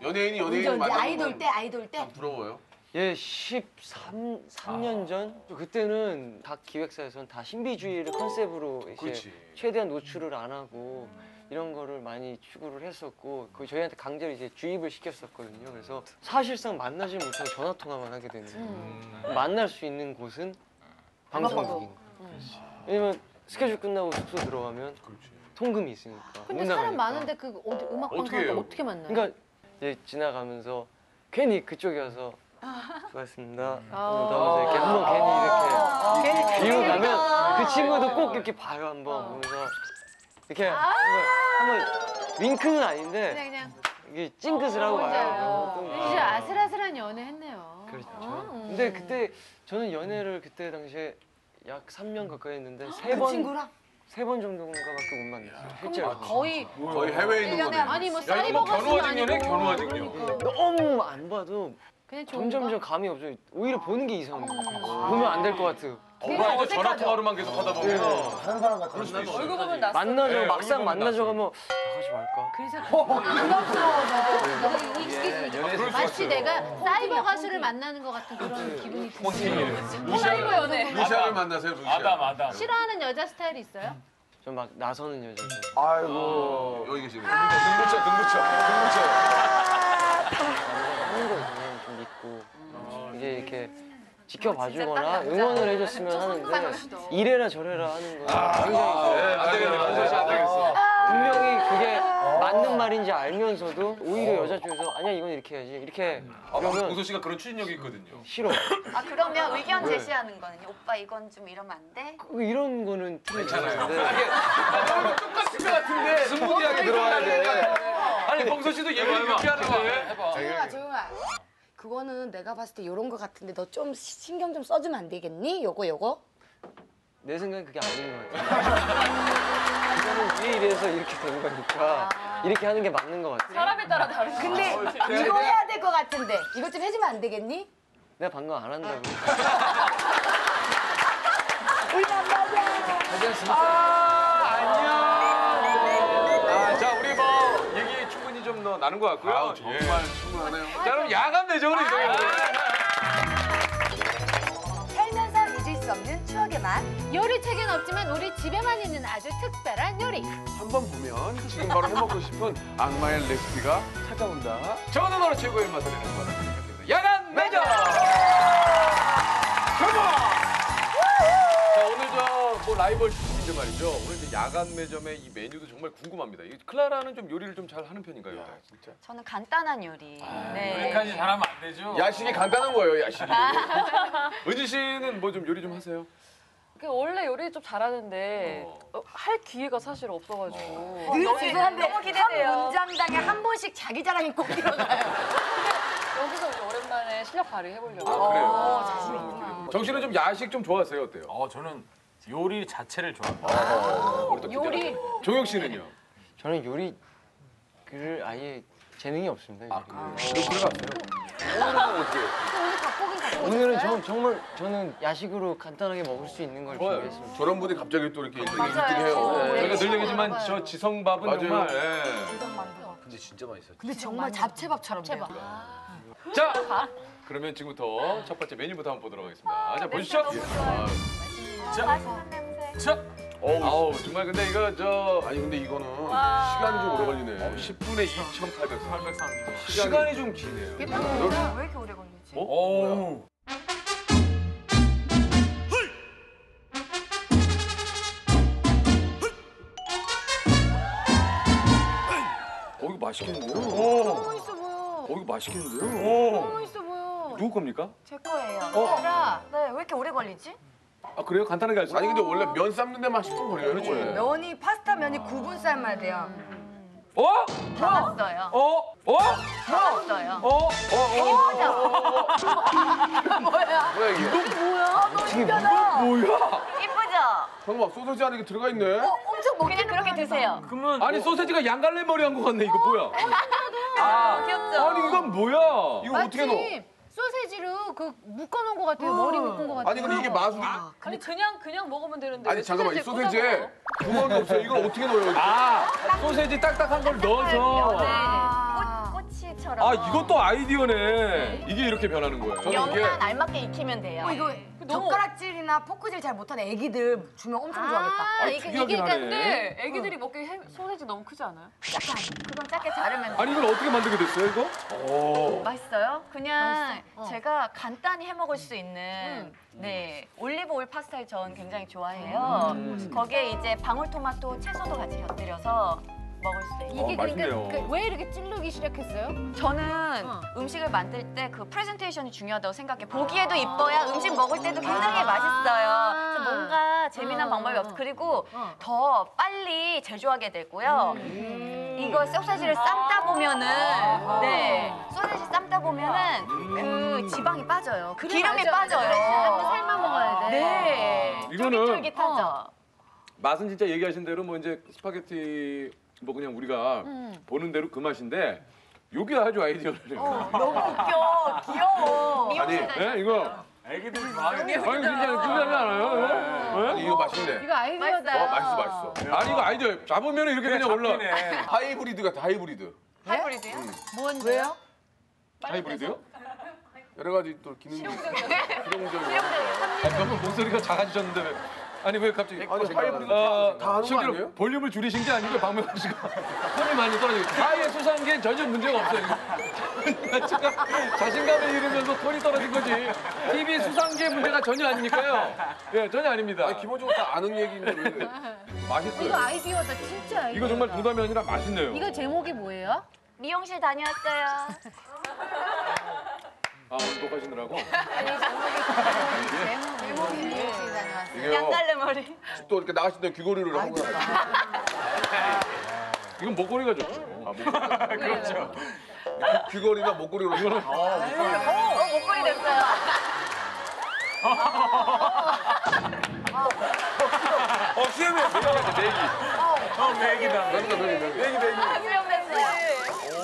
연예인이 연예인 만나는 아이돌 건때 아이돌 때. 부러워요. 예, 13, 3년 전? 그때는 각 기획사에서는 다 신비주의를 컨셉으로 이제 그렇지. 최대한 노출을 안 하고 이런 거를 많이 추구를 했었고 그 저희한테 강제로 이제 주입을 시켰었거든요. 그래서 사실상 만나지 못하고 전화 통화만 하게 되는 거예요. 만날 수 있는 곳은 방송국인 거예요. 왜냐면 스케줄 끝나고 숙소 들어가면 통금이 있으니까 근데 못 사람. 많은데 그 어디 음악 해요? 어떻게 만나요? 그러니까 이제 지나가면서 괜히 그쪽에 와서 수고하셨습니다. 하면서 이렇게 한번 괜히 이렇게 비우 가면 그 친구도 꼭 이렇게 봐요 한번 보면서 이렇게 한번, 한번 윙크는 아닌데 그냥 그냥 이게 찡긋을 하고 가요. 진짜 아슬아슬한 연애 했네요. 그렇죠. 음. 근데 그때 저는 연애를 그때 당시에 약 3년 가까이 했는데 그세번 친구랑? 세 번 정도인가밖에 못 만났어요. 실제로. 거의 거의 해외에 있는 거네. 아니 뭐 야, 이거 뭐 사이버 가수는 견우어진 연애, 아니고 그러니까. 너무 안 봐도 그냥 좋은? 점점점 감이 없어요. 오히려 보는 게 이상해요. 보면 안 될 것 같아요. 이제 전화 통화로만 계속 하다 보면 다른 사람 같아. 그럴 수도 있어. 얼굴 보면 낯. 만나죠. 네, 막상 얼굴 보면 만나죠. 가면 나가지 말까? 그래서 부담스러워서 익숙해지니까 마치. 내가 사이버 가수를 만나는 것 같은 그런 기분이 드는 사이버 연애. 루시아를 만나세요, 루시아. 아담 아담. 싫어하는 여자 스타일이 있어요? 좀 막 나서는 여자죠. 아이고. 여기 계시네. 등붙여 등붙여 등붙여. 하는 거 있으면 좀 믿고 이게 이렇게 지켜봐 주거나 응원을 해줬으면 하는데 이래라 저래라 하는 거 굉장히 네, 안 되겠네. 봉선 씨안 되겠어. 분명히 그게 맞는 말인지 알면서도 오히려 여자 쪽에서 아니야 이건 이렇게 해야지 이렇게 아, 그러면 봉선 씨가 그런 추진력이 있거든요. 싫어. 아 그러면 의견 왜? 제시하는 거는요. 오빠 이건 좀 이러면 안 돼? 그 이런 거는 괜찮아요. 틀리는데 똑같은 것 같은데 스무디하게 들어와야 돼. 아니 봉선 씨도 얘기를 그렇게 하는데. 조용아 조용아. 그거는 내가 봤을 때 이런 거 같은데 너 좀 신경 좀 써주면 안 되겠니? 요거 요거. 내 생각엔 그게 아닌 것 같아요. 이거는 왜 이래서 이렇게 된 거니까 이렇게 하는 게 맞는 것 같아요. 사람에 따라 다른. 근데 이거 해야 될 것 같은데 이거 좀 해주면 안 되겠니? 내가 방금 안 한다고. 우리 안 맞아. 아, 나눈 것 같고요. 아, 정말 충분하네요. 자 그럼 야간 매점으로 이동해 보겠습니다. 살면서 잊을 수 없는 추억의 맛. 요리책엔 없지만 우리 집에만 있는 아주 특별한 요리. 한번 보면 지금 바로 해먹고 싶은 악마의 레시피가 찾아온다. 저는 오늘 최고의 맛을 내는 거는 야간 매점. 자 오늘 저 뭐 라이벌 출신인데 말이죠. 오늘 이제 야간 매점의 이 메뉴도 정말 궁금합니다. 이 클라라는 좀 요리를 좀 잘 하는 편인가요? 진짜. 저는 간단한 요리. 네. 여기까지 잘하면 안 되죠. 야식이 간단한 거예요, 야식이. 은지 씨는 뭐 좀 요리 좀 하세요? 그 원래 요리 좀 잘하는데 어, 할 기회가 사실 없어가지고. 늘 죄송한데 너무 기대돼요. 한 문장당에 한 번씩 자기 자랑이 꼭 들어가요. 여기서 이제 오랜만에 실력 발휘해 보려고. 아, 그래요? 어, 자신 있구나. 정 씨는 좀 야식 좀 좋아하세요? 어때요? 어 저는 요리 자체를 좋아합니다. 또 요리. 종혁 씨는요? 저는 요리 를 아예 재능이 없습니다. 요리. 그럼 들어갔어요. 오늘 닭고기 갖고 오늘은? 정, 정말 저는 야식으로 간단하게 먹을 수 있는 걸 좋아요. 준비했습니다. 저런 분이 갑자기 또 이렇게 일등이. 해요. 네. 저희가 늘 얘기지만. 저 지성밥은 맞아요. 정말 예. 근데 진짜 맛있어. 근데 정말 잡채밥처럼 돼요. 자 그러면 지금부터 첫 번째 메뉴부터 한번 보도록 하겠습니다. 자 보시죠. 자, 맛있는 냄새. 자, 아우 정말 근데 이거 저 아니 근데 이거는 시간이 좀 오래 걸리네. 10분에 2,800. 830. 시간이 좀 기네요. 왜 이렇게 오래 걸리지? 오. 어 이거 맛있겠는데요? 너무 있어 보여. 어 이거 맛있겠는데요? 너무 있어 보여. 누구 겁니까? 제 거예요. 얘들아. 네, 왜 이렇게 오래 걸리지? 아 그래요? 간단하게 할 수. 아니 근데 원래 면 삶는 데만 10분 걸려요. 그렇죠? 면이 파스타 면이 9분 삶아야 돼요. 어? 나왔어요. 어? 어? 나왔어요. 어? 뭐야 이게? 뭐야? 뭐야? 이쁘죠? 잠깐만 소세지 안에 이게 들어가 있네. 엄청 그냥 그렇게 드세요. 그러면 아니 소세지가 양갈래 머리 한 거 같네 이거 뭐야? 아, 귀엽죠? 아니 이건 뭐야? 이거 어떻게 넣어? 소세지로 그 묶어놓은 것 같아요. 머리 묶은 것 같아요. 아니 근데 이게 마술이 아니 그냥 그냥 먹으면 되는데 아니 왜 잠깐만 이 소세지에 소세지에 꽂아 구멍이 없어요. 이걸 어떻게 넣어요? 아 소세지 딱딱한 걸 넣어서. 꽃, 꼬치처럼. 아 이것도 아이디어네. 이게 이렇게 변하는 거예요. 저는 이게 알맞게 익히면 돼요. 어, 이거 너무- 젓가락질이나 포크질 잘 못하는 애기들 주면 엄청 좋아하겠다. 아, 아니, 이게 특이하긴 이게 하네. 근데 애기들이 먹기 해- 소세지 너무 크지 않아요? 그건 작게 자르면 아니 이걸 어떻게 만들게 됐어요 이거? 오. 맛있어요? 그냥 맛있어? 어. 제가 간단히 해 먹을 수 있는 네 올리브 오일 파스타를 전 굉장히 좋아해요. 거기에 이제 방울토마토 채소도 같이 곁들여서 먹을 수 있는. 이게 어, 그러니까 맛있네요. 그왜 이렇게 찌르기 시작했어요? 저는 어. 음식을 만들 때 그 프레젠테이션이 중요하다고 생각해. 보기에도 이뻐야 음식 먹을 때도 굉장히 맛있어요. 그래서 뭔가 재미난 어, 방법이 어, 없어. 그리고 어. 더 빨리 제조하게 되고요. 이거 소세지를 삶다 보면은 네 소세지 삶다 보면은 그 지방이 빠져요. 그 기름이 맞아. 빠져요. 한번 삶아 먹어야 돼. 네. 이거는 쫄깃쫄깃하죠. 맛은 진짜 얘기하신 대로 뭐 이제 스파게티 뭐 그냥 우리가 음. 보는 대로 그 맛인데 요게 아주 아이디어네요. 너무 웃겨. 귀여워. 아니 네 이거 애기들이 마음이 아니 진짜 끝나지 않아요? 아니 이거 맛있네. 이거 아이디어다. 어 맛있어 맛있어. 아니 이거 아이디어 잡으면 이렇게 그냥 올라. 하이브리드 같아 하이브리드. 하이브리드요? 뭔 왜요? 하이브리드요? 여러 가지 또 기능 실용적인. 아니, 방금 목소리가 작아지셨는데 왜? 아니 왜 갑자기? 아니 하이브리드 어, 다 하는 거 실제로 아니에요? 볼륨을 줄이신 게 아니고 박명수 씨가 톤이 많이 떨어지고 하이의 수상기엔 전혀 문제가 없어요. 제가 자신감을 잃으면서 톤이 떨어진 거지. TV 수상기의 문제가 전혀 아니니까요. 예, 전혀 아닙니다. 아니 기본적으로 다 아는 얘기인데 왜? 이거 맛있어요. 아이디어다 진짜 아이디어다. 이거 정말 농담이 아니라 맛있네요. 이거 제목이 뭐예요? 미용실 다녀왔어요. 아, 운동하시느라고? 다녀왔어요. 이게요. 양갈래 머리. 또 이렇게 나가실 때 귀걸이를 하고. 이건 목걸이가 좋죠. 아, 목걸이. 그렇죠. 귀걸이나 목걸이로 이거는 어, 목걸이 됐어요. 어, 수염이 내기다, 내기. 어 맥이다. 그러니까 그러니까. 내기, 내기. 수염 됐어요.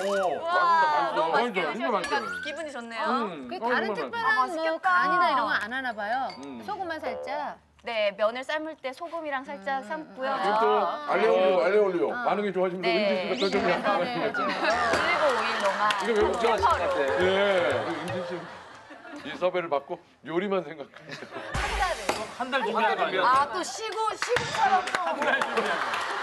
오, 와, 너무 맛있다. 맛있어요. 진짜 맛있어요. 기분이 좋네요. 음, 그 어, 다른 맛있어요. 특별한 뭐 맛있겠다. 간이나 이런 거 안 하나 봐요. 음. 소금만 살짝. 네, 면을 삶을 때 소금이랑 살짝 삶고요. 이거 또 알레 올리오 알레 올리오. 반응이 좋아지면 네, 은지 씨가 더 좀. 네, 네. 그리고 오일 로마. 이거 왜 웃죠? 페퍼로. 예. 은지 씨. 이 섭외를 받고 요리만 생각하고. 한 달 준비하면 아또 시구 시구처럼 또.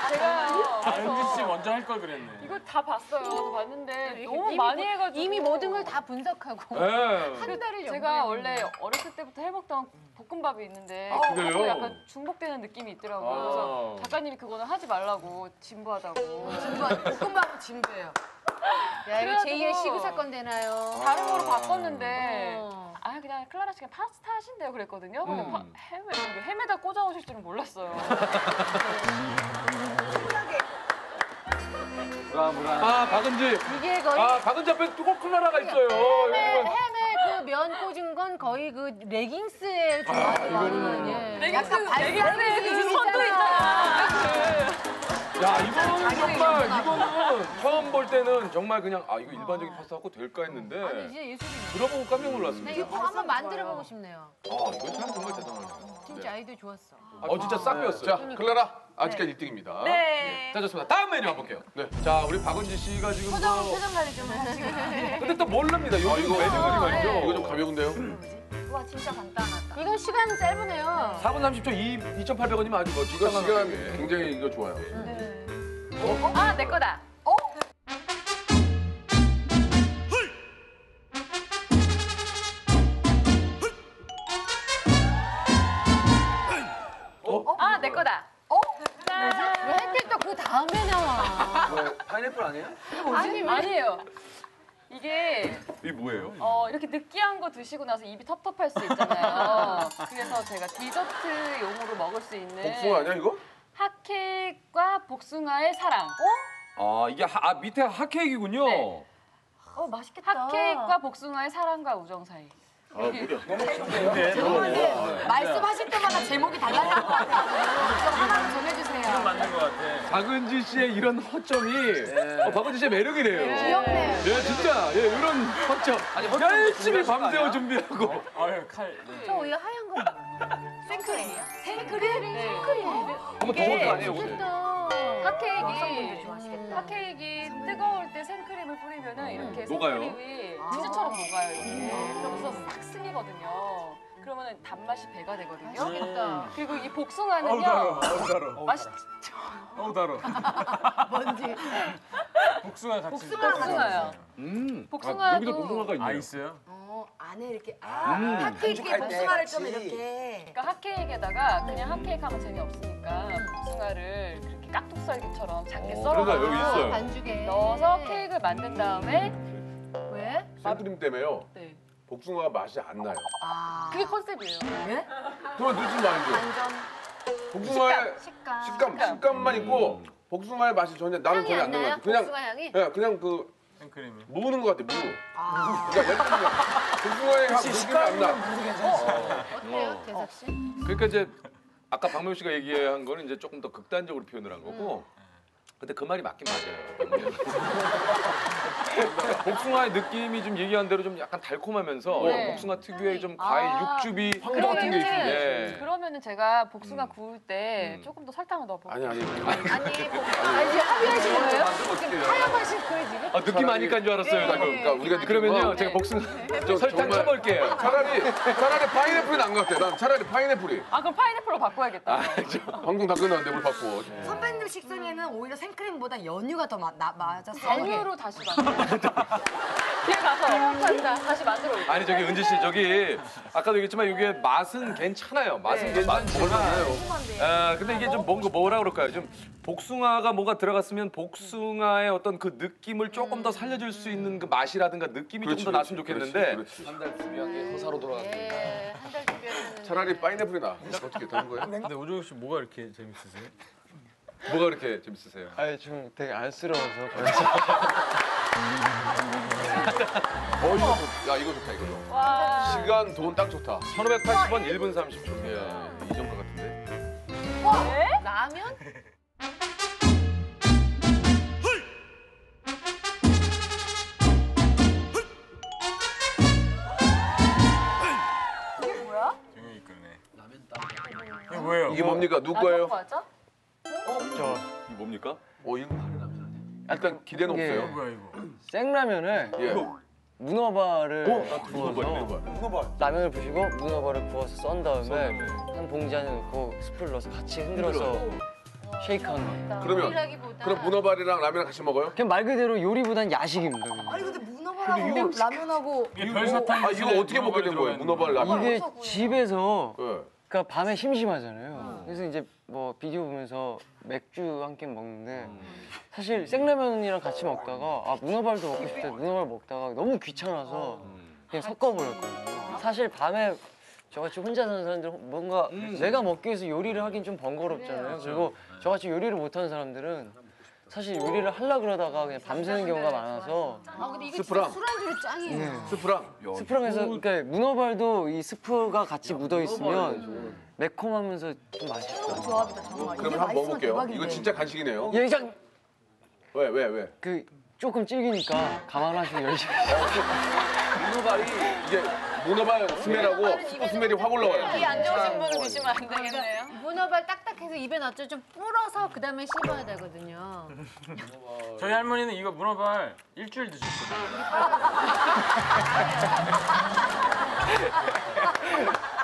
제가 은지 씨 먼저 할 걸 그랬네. 이거 다 봤어요. 다 봤는데 너무 이미 많이 모- 해가지고 이미 모든 걸 다 분석하고 예. 한 달을 제가. 원래 어렸을 때부터 해먹던 볶음밥이 있는데 아, 그래요? 약간 중복되는 느낌이 있더라고요. 그래서 아. 작가님이 그거는 하지 말라고 진부하다고. 볶음밥 진부예요. 야 이거 제2의 그래가지고 시구 사건 되나요? 다른 거로 바꿨는데 어. 아 그냥 클라라 씨가 파스타 하신대요 그랬거든요. 근데 음. 파- 햄을 이렇게 햄에다 꽂아 오실 줄은 몰랐어요. 아, 박은지. 이게 거의 아, 박은지 앞에 뚜껑 클라라가 있어요. 햄에. 햄에 그 면 꽂은 건 거의 그 레깅스에 좋아하는 이거는- 예. 레깅스 레깅스 선도 기준이잖아. 있잖아. 야, 이거는 정말, 이거는 처음 볼 때는 정말 그냥, 아, 이거 일반적인 파스타 갖고 될까 아니 했는데, 이제 예술이네. 들어보고 깜짝 나 놀랐습니다. 이거 꼭 한번 만들어 보고 싶네요. 아, 이건 참 정말 대단하네요. 진짜 아이디어 좋았어. 어, 진짜 싹 배웠어요. 자 클라라 아직까지 1등입니다. 네. 자, 좋습니다. 다음 메뉴 한번 볼게요. 네. 자, 우리 박은지 씨가 지금 표정, 또- 표정 관리 좀 하시고. 근데 또 모릅니다. 요즘 아, 이거- 메뉴들이 말이죠. 이거 좀 가벼운데요? 와, 진짜 간단하다. 이건 시간 짧으네요. 4분 30초 2, 2,800원이면 아주 뭐 이거 시간. 굉장히 이거 좋아요. 아내 거다. 아내 거다. 왜 햄필터 그 다음에 나와? 뭐 파인애플 아니에요? 아니 아니에요. 이게 이게 뭐예요? 어, 이렇게 느끼한 거 드시고 나서 입이 텁텁할 수 있잖아요. 그래서 제가 디저트 용으로 먹을 수 있는 복숭아 아니야 이거? 핫케이크와 복숭아의 사랑. 아 이게 하, 아, 밑에 핫케이크군요. 네. 어 맛있겠다. 핫케이크와 복숭아의 사랑과 우정 사이. 죄송한데 말씀하실 때마다 제목이 달라질 것 같아요. 좀 하나만 전해주세요. 맞는 것 같아. 박은지 씨의 이런 허점이 어, 박은지 씨의 매력이래요. 귀엽네요. 네, 진짜 예, 이런 허점. 열심히 밤새워 준비하고. 아유 칼. 저 위에 하얀 거? 생크림이요? 생크림? 네. 한번 더 먹을 거 아니에요, 혹시? 핫케이크 좋아하시겠다. 핫케이크 뜨거울 때 생크림을 뿌리면 은 이렇게 녹아요? 생크림이 치즈처럼 녹아요. 이렇게. 그러면서 싹 스미거든요. 그러면 단맛이 배가 되거든요. 맛있겠다. 그리고 이 복숭아는요. 달어. 맛있 어우 달어. 뭔지. 복숭아 같이. 복숭아 복숭아요. 음. 복숭아도- 아, 여기도 복숭아가 있네요. 아 있어요? 어, 안에 이렇게 아 음. 핫케이크에 복숭아를 좀 이렇게 그러니까 핫케이크에다가 그냥 핫케이크 하면 재미없으니까 복숭아를 그렇게 깍둑썰기처럼 작게 어, 썰어가지고 그러니까 여기 있어요. 반죽에. 넣어서 케이크를 만든 다음에 왜? 생크림 때문에요. 네. 복숭아가 맛이 안 나요. 아 그게 컨셉이에요. 그럼 늦은 말이죠. 복숭아의 식감. 식감, 식감만 있고 복숭아의 맛이 전혀 나는 향이 전혀 안 나요? 것 같아. 그냥 복숭아 향이? 그냥 그냥 그 생크림이. 무는 것 같아. 무. 그러니까 예를 들면 복숭아의 향 느낌이 안 나. 어때요, 대석 씨? 그러니까 이제 아까 박명수 씨가 얘기한 거는 이제 조금 더 극단적으로 표현을 한 거고. 근데 그 말이 맞긴 맞아요. 복숭아의 느낌이 좀 얘기한 대로 좀 약간 달콤하면서 네. 복숭아 특유의 좀 과일 아, 육즙이 황도 같은 게. 그러면은 예. 그러면은 제가 복숭아 구울 때 음. 조금 더 설탕을 아니 넣어볼게요. 아니. 아니, 복- 아니 지금 합의하신 거예요? 지금 하얀 맛일 거예요 지금? 아, 느낌 아니까 줄 알았어요. 네. 방금. 그러니까 우리가 그러면요, 건 제가 복숭아 저 설탕 쳐볼게요. 차라리 차라리 파인애플이 나은 것 같아. 난 차라리 파인애플이. 아 그럼 파인애플로 바꿔야겠다. 방송 다 끝났는데 뭘 바꿔. 선배님 식성에는 오히려 생 크림보다 연유가 더 마, 나, 맞았어요. 연유로 다시 만들어. 뒤에 가서 한다 다시 만들어. 올게요. 아니 저기 은지 씨 저기 아까도 얘기했지만 이게 맛은 괜찮아요. 맛은 괜찮지만 아 근데 이게 좀 뭔가 뭐라 그럴까요? 좀 복숭아가 뭔가 들어갔으면 복숭아의 어떤 그 느낌을 조금 더 살려줄 수 있는 그 맛이라든가 느낌이 그렇지, 조금 더 났으면 그렇지, 좋겠는데 그렇지. 한달 준비하기 허사로 돌아갔네. 네, 한달 준비했는데. 차라리 파인애플이 나. 어떻게 되는 거야? 근데 오종혁 씨 뭐가 이렇게 재밌으세요? 뭐가 그렇게 재밌으세요? 아니 좀 되게 안쓰러워서 어 이거 좋, 야 이거 좋다 이거. 와. 시간 돈 딱 좋다. 1580원 1분 30초. 예, 같은데. 이게 뭐야? 종혁이 거네. 라면 따. 이게 뭐예요? 이게 뭡니까? 누구 라면 거예요? 맞아? 저이 뭡니까? 어 이거 일단 기대는 이게- 없어요. 뭐야 이거? 생라면을 예. 문어발을 문어발, 구워서 문어발. 라면을 부시고 문어발을 구워서 썬 다음에 한 봉지 안에 넣고 스프를 넣어서 같이 흔들어서 쉐이크하는 거. 그러면 요리라기보다 그럼 문어발이랑 라면이랑 같이 먹어요? 그냥 말 그대로 요리보단 야식입니다. 그냥. 아니 근데 문어발하고 라면하고 이게 별사탕. 아 이거 어떻게 먹게 된 거예요? 문어발 라면. 이게 집에서 예. 그러니까 밤에 심심하잖아요. 그래서 이제 뭐 비디오 보면서 맥주 한 캔 먹는데 사실 생라면이랑 같이 먹다가 아 문어발도 먹고 싶다. 문어발 먹다가 너무 귀찮아서 그냥 섞어버렸거든요. 사실 밤에 저같이 혼자 사는 사람들 은 뭔가 내가 먹기 위해서 요리를 하긴 좀 번거롭잖아요. 그리고 저같이 요리를 못하는 사람들은 사실 요리를 하려 그러다가 그냥 밤새는 경우가 많아서 아 근데 이거 스프랑. 진짜 술안주로 짱이에요. 스프랑. 스프랑에서 그러니까 문어발도 이 스프가 같이 묻어 있으면 매콤하면서 좀 맛있어요. 조합이다 정말. 이게 그러면 한번 맛있으면 먹어볼게요. 대박인데. 이거 진짜 간식이네요. 예장 왜왜 왜? 그 조금 질기니까 감안하시고 열심히. 문어발이 이게 문어발 스멜하고 스프 스멜이 확 올라와요. 이안 좋으신 분은 드시면 안 되겠네요. 문어발 딱딱해서 입에 넣죠. 좀 불어서 그 다음에 씹어야 되거든요. 저희 할머니는 이거 문어발 일주일 드셨거든요.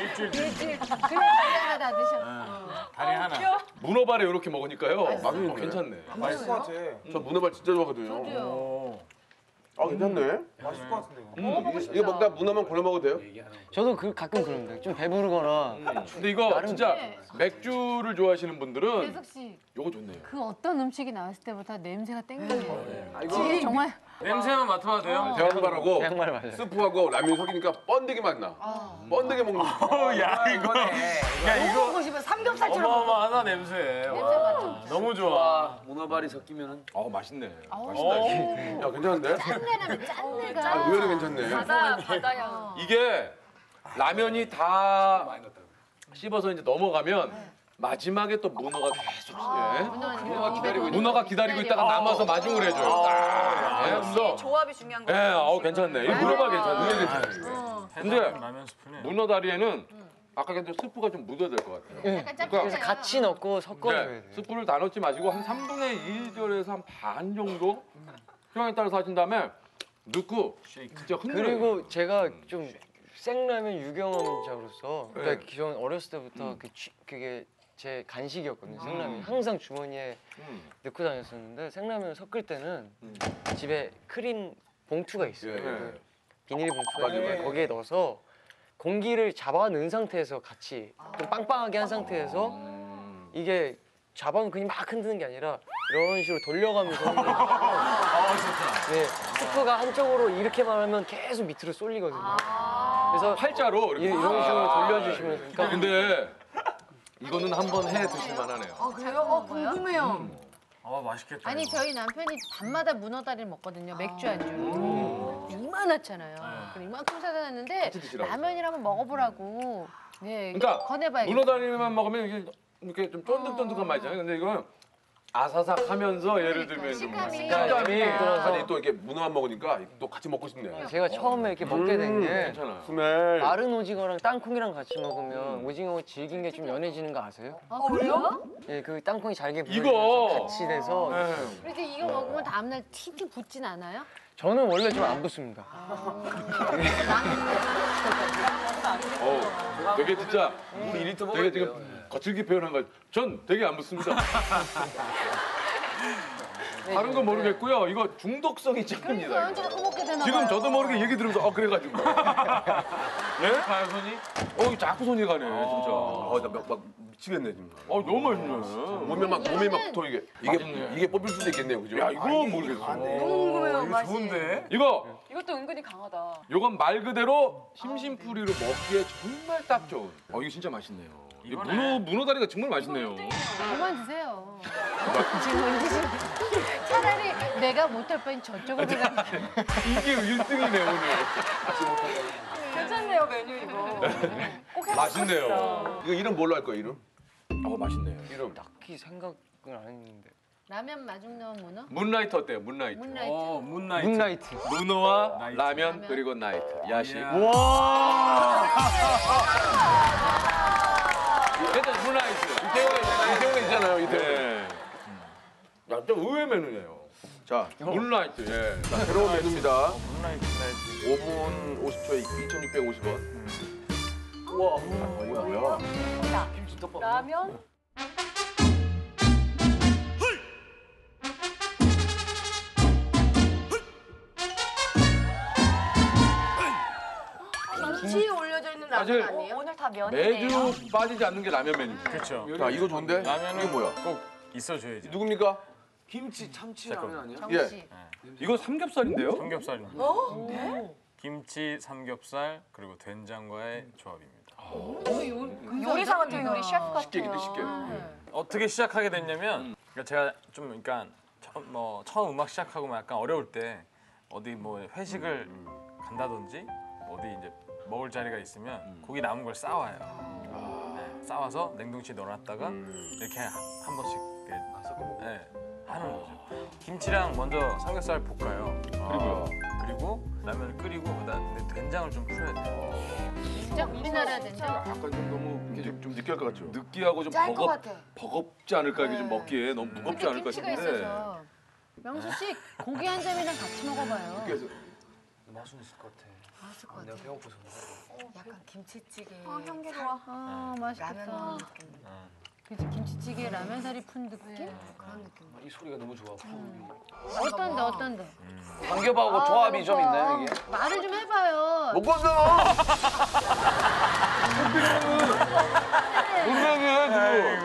일주일 드셨어요. 일주일 그냥 다리 하나 다 드셔. 어. 다리 하나. 문어발에 이렇게 먹으니까요. 맛은 괜찮네. 맛있을 것 같아. 저 문어발 진짜 좋아하거든요. 저도요. 오. 아 괜찮네. 맛있을 것 같은데. 이거. 음, 이거, 이거 먹다 문어만 골라 먹어도 돼요? 저도 그 가끔 그런데 좀 배부르거나 근데 이거 진짜 맥주를 좋아하시는 분들은 대석 씨, 요거 좋네요. 그 어떤 음식이 나왔을 때보다 냄새가 땡겨요. 아, 이거 지금 정말 냄새만 맡아봐도 돼요? 대왕발하고 양말 맞아요. 스프하고 라면 섞이니까 번데기 맛 나. 번데기 먹는 거. 어, 야 이거. 야 이거. 먹고 싶어 삼겹살처럼. 어마어마하다 냄새. 와, 너무 좋아. 문어발이 섞이면은 어 맛있네. 야 괜찮은데? 짠내라면 짠내가. 아, 의외로 괜찮네. 바다 바다 향. 이게 라면이 다 씹어서 이제 넘어가면 마지막에 또 문어가 계속 예. 문어가 기다리고 문어가 기다리고 있다가 남아서 마중을 해줘요. 딱. 예, 그래서 조합이 중요한 예, 거예요. 어 괜찮네. 이 문어가 괜찮네. 괜찮네. 근데 라면 스프네. 문어 다리에는 아까 근데 스프가 좀 묻어야 될 것 같아요. 약간 그러니까 짭짤해요. 같이 넣고 섞어줘야 네, 돼. 스프를 다 넣지 마시고 한 3분의 1절에서 한 반 정도 취향에 따라서 하신 다음에 넣고 진짜 흔들어요. 그리고 제가 좀 생라면 유경험자로서 그러니까 네. 기존 어렸을 때부터 그 취- 그게 제 간식이었거든요. 생라면 항상 주머니에 음. 넣고 다녔었는데 생라면 섞을 때는 집에 크림 봉투가 있어요. 예, 예. 그 비닐 봉투가 맞아요, 있는데 맞아요. 거기에 넣어서 공기를 잡아 넣은 상태에서 같이 좀 빵빵하게 한 상태에서 음. 이게 잡아놓은 그냥 막 흔드는 게 아니라 이런 식으로 돌려가면서 아. 네, 스프가 한쪽으로 이렇게만 하면 계속 밑으로 쏠리거든요. 그래서 팔자로 이- 이렇게 이런 식으로 아, 돌려주시면 그러니까 근데 이거는 한번 해 드실 만하네요. 아 그래요? 어 궁금해요. 아 맛있겠다. 아니 이거. 저희 남편이 밤마다 문어 다리를 먹거든요. 맥주 안주로. 이만하잖아요. 그럼 이만큼 사다 놨는데 같이 드시라고. 라면이랑 한번 먹어보라고. 네, 그러니까 권해봐야겠다. 문어 다리만 먹으면 이게 이렇게 좀 쫀득쫀득한 맛이잖아요. 근데 이건 아사삭하면서 예를 들면 좀 식감이. 식감이 아니 또 이렇게 문어만 먹으니까 또 같이 먹고 싶네. 제가 처음에 이렇게 먹게 된 게 괜찮아요. 스멜. 마른 오징어랑 땅콩이랑 같이 먹으면 오징어 질긴 게 좀 연해지는 거 아세요? 아, 그래요? 예, 그 땅콩이 잘게 이거! 같이 돼서 네. 그래서 이거 먹으면 다음날 팅팅 붓진 않아요? 저는 원래 좀 안 붙습니다. 어, 되게 진짜 우리 2리터 먹어야 되게 돼요. 지금 거칠게 표현한 거. 전 되게 안 붙습니다. 다른 건 모르겠고요. 이거 중독성이 짱입니다. 먹게 되나 지금 봐요. 저도 모르게 얘기 들으면서 어 그래가지고. 예? 가요 손이? 어 자꾸 손이 가네 진짜. 어, 나 막, 막 미치겠네 지금. 어 너무 맛있네. 몸에 막 몸에 막또 이게 이게 맛있네. 이게 뽑힐 수도 있겠네요, 그죠? 야 이거 모르겠어. 궁금해요 맛이. 좋은데? 이거 이것도 은근히 강하다. 요건 말 그대로 심심풀이로 먹기에 정말 딱 좋은. 어 이거 진짜 맛있네요. 이 이거네. 문어 문어 다리가 정말 맛있네요. 그만 드세요. 차라리 내가 못할 바엔 저쪽을 생각. 이게 1등이네 오늘. 괜찮네요 메뉴 이거. 꼭 해보고 맛있네요. 싶다. 이거 이름 뭘로 할 거야 이름? 어 맛있네요. 이름. 딱히 생각은 안 했는데. 라면 마중 넣은 문어? Moonlight 어때요? Moonlight. Moonlight. 어 Moon night. Moonlight. 문어와 night. 라면 라면. 그리고 night 야식. 이야. 일단 Moonlight. 이태원에 이태원에 있잖아요, 이태원. 네. 야, 좀 의외 메뉴네요. 자, Moonlight. 예. 자, 새로운 메뉴입니다. 나이트. 5분 50초에 2,650원. 우와, 아, 이거 뭐야? 라면? 김치 올려 사실 라면 아니에요? 오늘 다 면이네요. 매주 빠지지 않는 게 라면 메뉴죠. 그렇죠. 자, 이거 좋은데? 라면은 이게 뭐야? 꼭 있어줘야지. 누굽니까? 김치 참치 라면 아니야? 정씨. 이거 삼겹살인데요? 삼겹살입니다. 어? 네. 김치, 삼겹살 그리고 된장과의 조합입니다. 요리사 같은 요리 셰프 같아요. 쉽게 근데 쉽게. 어떻게 시작하게 됐냐면 그러니까 제가 좀 그러니까 처음 뭐 처음 음악 시작하고 막 약간 어려울 때 어디 뭐 회식을 간다든지 어디 이제 먹을 자리가 있으면 고기 남은 걸 싸와요. 네, 싸와서 냉동실에 넣어놨다가 이렇게 한, 한 번씩 이렇게 네, 하는 거죠. 김치랑 먼저 삼겹살 볶아요. 그리고요. 그리고 라면을 끓이고 그다음에 된장을 좀 풀어야 돼요. 진짜 우리나라 된장. 약간 좀 너무 이렇게 좀, 좀 느끼할 것 같죠? 느끼하고 좀 짤것 버겁, 같아. 버겁지 않을까 이게 좀 먹기에 너무 무겁지 않을까 김치가 싶은데. 있어서. 명수 씨 고기 한 점이랑 같이 먹어봐요. 그래서 맛은 있을 것 같아. 맛있을 것 내가 같아. 배고파서. 약간 김치찌개. 어, 향기로워. 아 라면 맛있겠다. 느낌. 그치 김치찌개 라면사리 푼 느낌? 그런 느낌. 이 소리가 너무 좋아. 어떤데 어떤데? 삼겹하고 조합이 좀 있나요 이게? 말을 좀 해봐요. 못 봤어. 분명해 지금.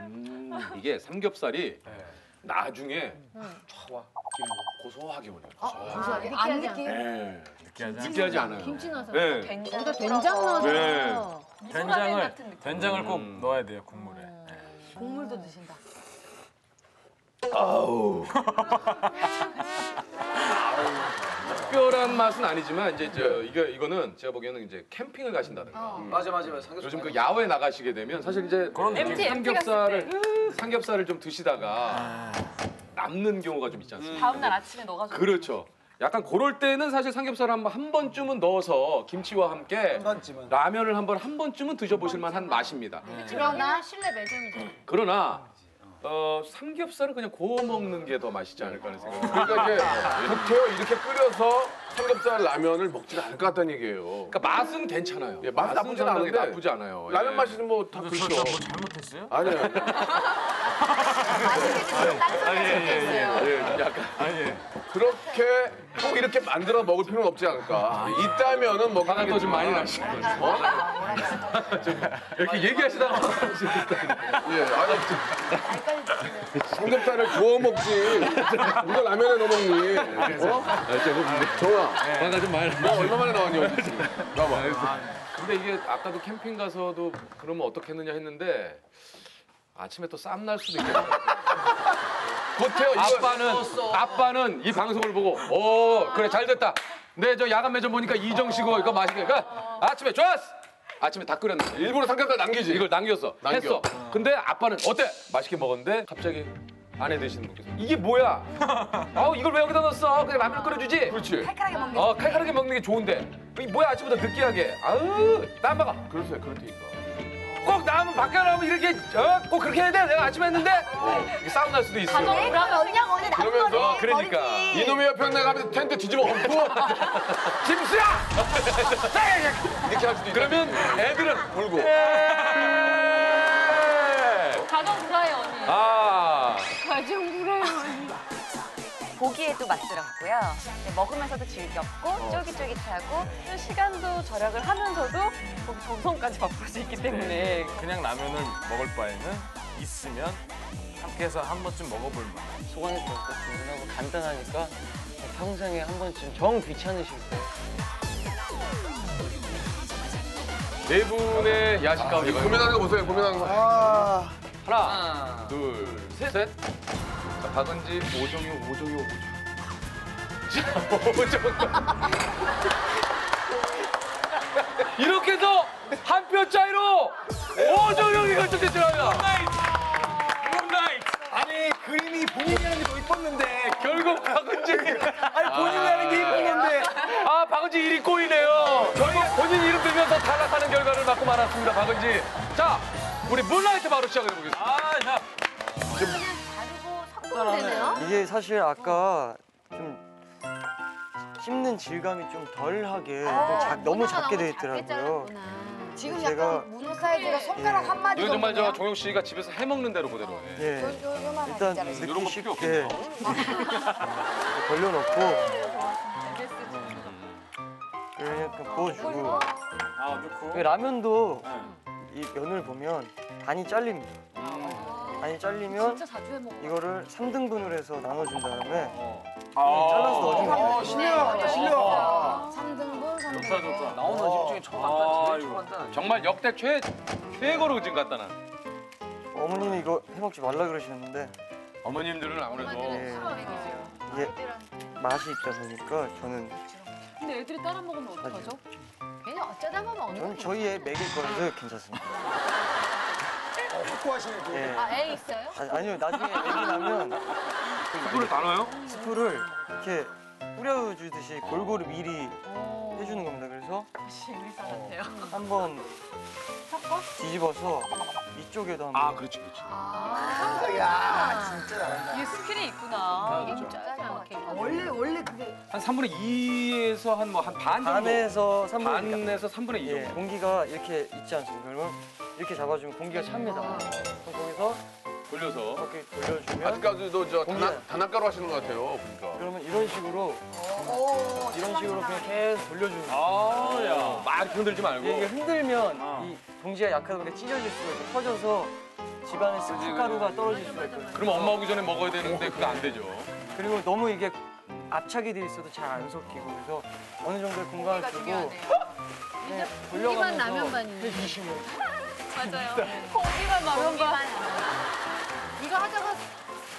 음, 이게 삼겹살이 나중에 쫙와 고소하게 오네요. 고소하게. 고소하게 안 느끼하지 느끼해? 네. 느끼하지 느끼하지 않아요. 김치 넣어서 네. 거기다 된장 넣어서 네. 된장을 된장을 꼭 음. 넣어야 돼요 국물에. 국물도 드신다. 아우. 특별한 맛은 아니지만 이제 저 이거 이거는 제가 보기에는 이제 캠핑을 가신다든가 맞아 맞아 맞아. 삼겹살. 요즘 그 야외 나가시게 되면 사실 이제 그런 좀 느낌. 삼겹살을 삼겹살을 좀 드시다가 남는 경우가 좀 있지 않습니까? 다음 날 아침에 넣어가지고. 그렇죠. 약간 그럴 때는 사실 삼겹살 한 번 한 번쯤은 넣어서 김치와 함께 한 번쯤은. 라면을 한번 한 번쯤은 드셔보실 만한 맛입니다. 그러나 실내 매점이죠. 그러나 어, 삼겹살은 그냥 구워 먹는 게 더 맛있지 않을까 하는 생각이 그러니까 이제 국회요 이렇게 끓여서 삼겹살 라면을 먹지는 않을 것 같다는 얘기예요. 그러니까 맛은 괜찮아요. 예, 맛은 나쁘진 않은데 나쁘지 않아요. 라면 예. 맛이 뭐다 그렇죠. 잘못했어요? 아니에요. 예, 약간 아니 그렇게 꼭 이렇게 만들어 먹을 필요는 없지 않을까. 있다면은 뭐 화가 또좀 많이 나시고 이렇게 얘기하시다가 예, 아니 삼겹살을 구워 먹지. 누가 라면에 넣어 먹니? 어? 정아, 화가 좀 많이 너 얼마 만에 나왔니? 여기? 나봐. 근데 이게 아까도 캠핑 가서도 그러면 어떻겠느냐 했는데 아침에 또 쌈 날 수도 있겠다. 못해요. 아빠는 아빠는 이 방송을 보고 오 그래 잘 됐다. 네 저 야간 매점 보니까 이정식고 이거 맛있게. 그러니까 아침에 좋았어. 아침에 다 끓였는데 일부러 삼겹살 남기지. 이걸 남겼어. 남겨. 했어. 근데 아빠는 어때? 맛있게 먹었는데 갑자기 아내 되시는 분께서 이게 뭐야? 아우 이걸 왜 여기다 넣었어? 그냥 라면 끓여주지. 그렇지. 칼칼하게 먹는 어 칼칼하게 먹는 게 좋은데 이 뭐야 아침부터 느끼하게 아우 나 먹어. 그럴 테니까. 꼭 나오면 밖에 나오면 이렇게 어? 꼭 그렇게 해야 돼 내가 아침에 했는데 이게 싸움 날 수도 있어요 그러면 언니가 그러면서 거지? 그러니까 이놈의 옆에 나가면 텐트 뒤집어 엎고 김수야 이렇게 할 수도 있다. 그러면 애들은 울고. 가정 불화해 언니. 아 가정 불 화요. 고기에도 맛 들어갔고요. 네, 먹으면서도 즐겁고 쫄깃쫄깃하고 또 시간도 절약을 하면서도 거기 정성까지 맛볼 수 있기 때문에 그냥 라면을 먹을 바에는 있으면 함께해서 한 번쯤 먹어볼 맛. 소관이 좋을까 든든하고 간단하니까 평생에 한 번쯤 정 귀찮으실 때 네 분의 야식 가운데 고민하는 거 보세요. 고민하는 거. 하나 둘셋. 자, 박은지 오정효 오정효 오정효 자 오정효 이렇게 해서 한 표 차이로 오정효이 결정됐더라고요 아니 그림이 본인이 하는 게 더 이뻤는데. 결국 박은지 아니 본인이 하는 게 이쁜 건데. 아 박은지 1위 꼬이네요. 결국 본인 이름 들면서 탈락하는 결과를 맞고 말았습니다 박은지. 자 우리 물라이트 바로 시작해 보겠습니다 아 자 다르고 섞어되네요. 이게 사실 아까 좀 씹는 질감이 좀 덜하게 좀 작- 너무 작게 돼 있더라고요. 지금 제가- 약간 문어 사이즈가 손가락 한 마디 이건 정말 저 정도네요. 종혁 씨가 집에서 해 먹는 대로 그대로 예. 예, 요- 일단. 이런 거 필요 쉽게 걸려놓고 이렇게 부어주고 아 넣고. 그 라면도 이 면을 보면 반이 잘립니다. 반이 잘리면 진짜 자주 해 먹어. 이거를 3등분을 해서 나눠준 다음에 아, 잘라서 넣어주면 돼요. 어 실력 실력. 3등분, 3등분. 좋다 좋다. 나오는 집 중에 초간단 제일 초간단. 정말 역대 최 최고로 지금 갖다 놔 어머님이 이거 해먹지 말라 그러시는데 어머님들은 아무래도 예, 이게 맛이 있다 보니까 저는 근데 애들이 따라 먹으면 어떡하죠? 괜히 어쩌다 보면 어느 저는 저희 애 먹일 건데 괜찮습니다. 확고하시네. 또. 예. 아 애 있어요? 아니, 아니요 나중에 애기 나면 그걸 다 넣어요? 스프를 이렇게 뿌려주듯이 골고루 미리 해주는 겁니다. 그래서 식리사 같아요. 한번 뒤집어서 이쪽에도 한번 아 그렇지 그렇지 야 진짜 잘한다. 이게 skill이 있구나. 이게 좀 짜지 않게. 원래 원래 그게 한 3분의 2에서 한 뭐 한 반 정도 반에서 3분 반에서 3분의 2 예, 정도 공기가 이렇게 있지 않습니까? 그러면 이렇게 잡아주면 공기가 찹니다. 그럼 거기서 돌려서 이렇게 돌려주면 아직까지도 저 단학, 단학가로 하시는 것 같아요. 보니까. 그러면 이런 식으로 이런 식으로 그냥 계속 돌려주는 거예요. 아 야 막 이렇게 흔들지 말고 이게 흔들면 이 봉지가 약하다 보니까 찢어질 수가 있고 터져서 집안에 습가루가 떨어질 수가 있거든요. 그럼 엄마 오기 전에 먹어야 되는데 그거 안 되죠. 그리고 너무 이게 압착이 돼 있어도 잘 안 섞이고 그래서 어느 정도의 공간을 두고 네, 돌려가면서 라면 반이네. 맞아요. 고기만 라면 반. 이거 하다가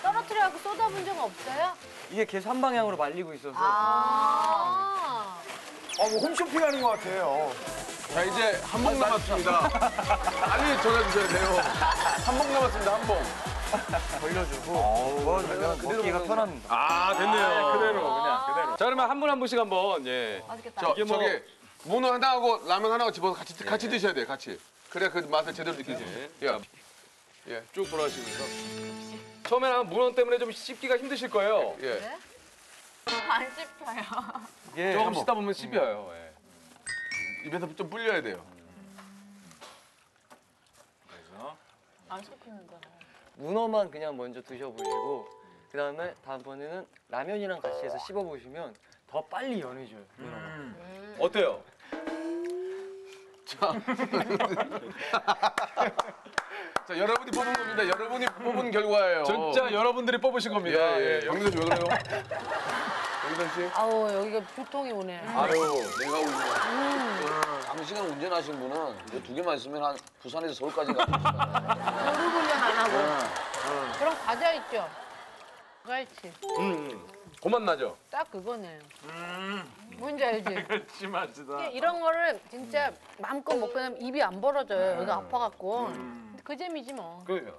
떨어뜨려갖고 쏟아본 적 없어요? 이게 계속 한 방향으로 말리고 있어서 아. 어, 뭐 홈쇼핑 하는 것 같아요. 자 이제 한 봉 남았습니다. 빨리 전해주셔야 돼요. 한 봉 남았습니다. 한 봉. 벌려주고 먹어주면 먹기가 편합니다. 아 됐네요. 그대로 그냥 그대로. 자 그러면 한 분 한 분씩 한번 예. 맛있겠다. 저 이게 뭐- 저기 문어 하나 하고 라면 하나 집어서 같이 같이 드셔야 돼요. 같이. 그래야 그 맛을 제대로 느끼지. 예. 예. 쭉 돌아가시면서 처음에는 문어 때문에 좀 씹기가 힘드실 거예요. 예. 안 씹혀요. 이게 조금 씹다 보면 씹혀요. 예. 입에서 좀 불려야 돼요. 안 섞이는 거. 문어만 그냥 먼저 드셔보시고 그 다음에 다음번에는 라면이랑 같이 해서 씹어보시면 더 빨리 연해져요. 문어가. 어때요? 자 여러분이 뽑은 겁니다. 여러분이 뽑은 결과예요. 진짜 여러분들이 뽑으신 겁니다. 예, 예. 예. 영선 씨왜 그래요? 영선 씨? 아우 여기가 두통이 오네. 아유. 내가 운전. 장시간 운전하신 분은 이거 두 개만 있으면 한 부산에서 서울까지 가. 무릎 훈련 안 하고. 그럼 과자 있죠? 갈치. 음, 고만 나죠. 딱 그거네. 뭔지 알지? 그렇지 맞다. 이런 거를 진짜 마음껏 먹고 나면 입이 안 벌어져요. 여기가 아파갖고. 근데 그 재미지 뭐. 그래요.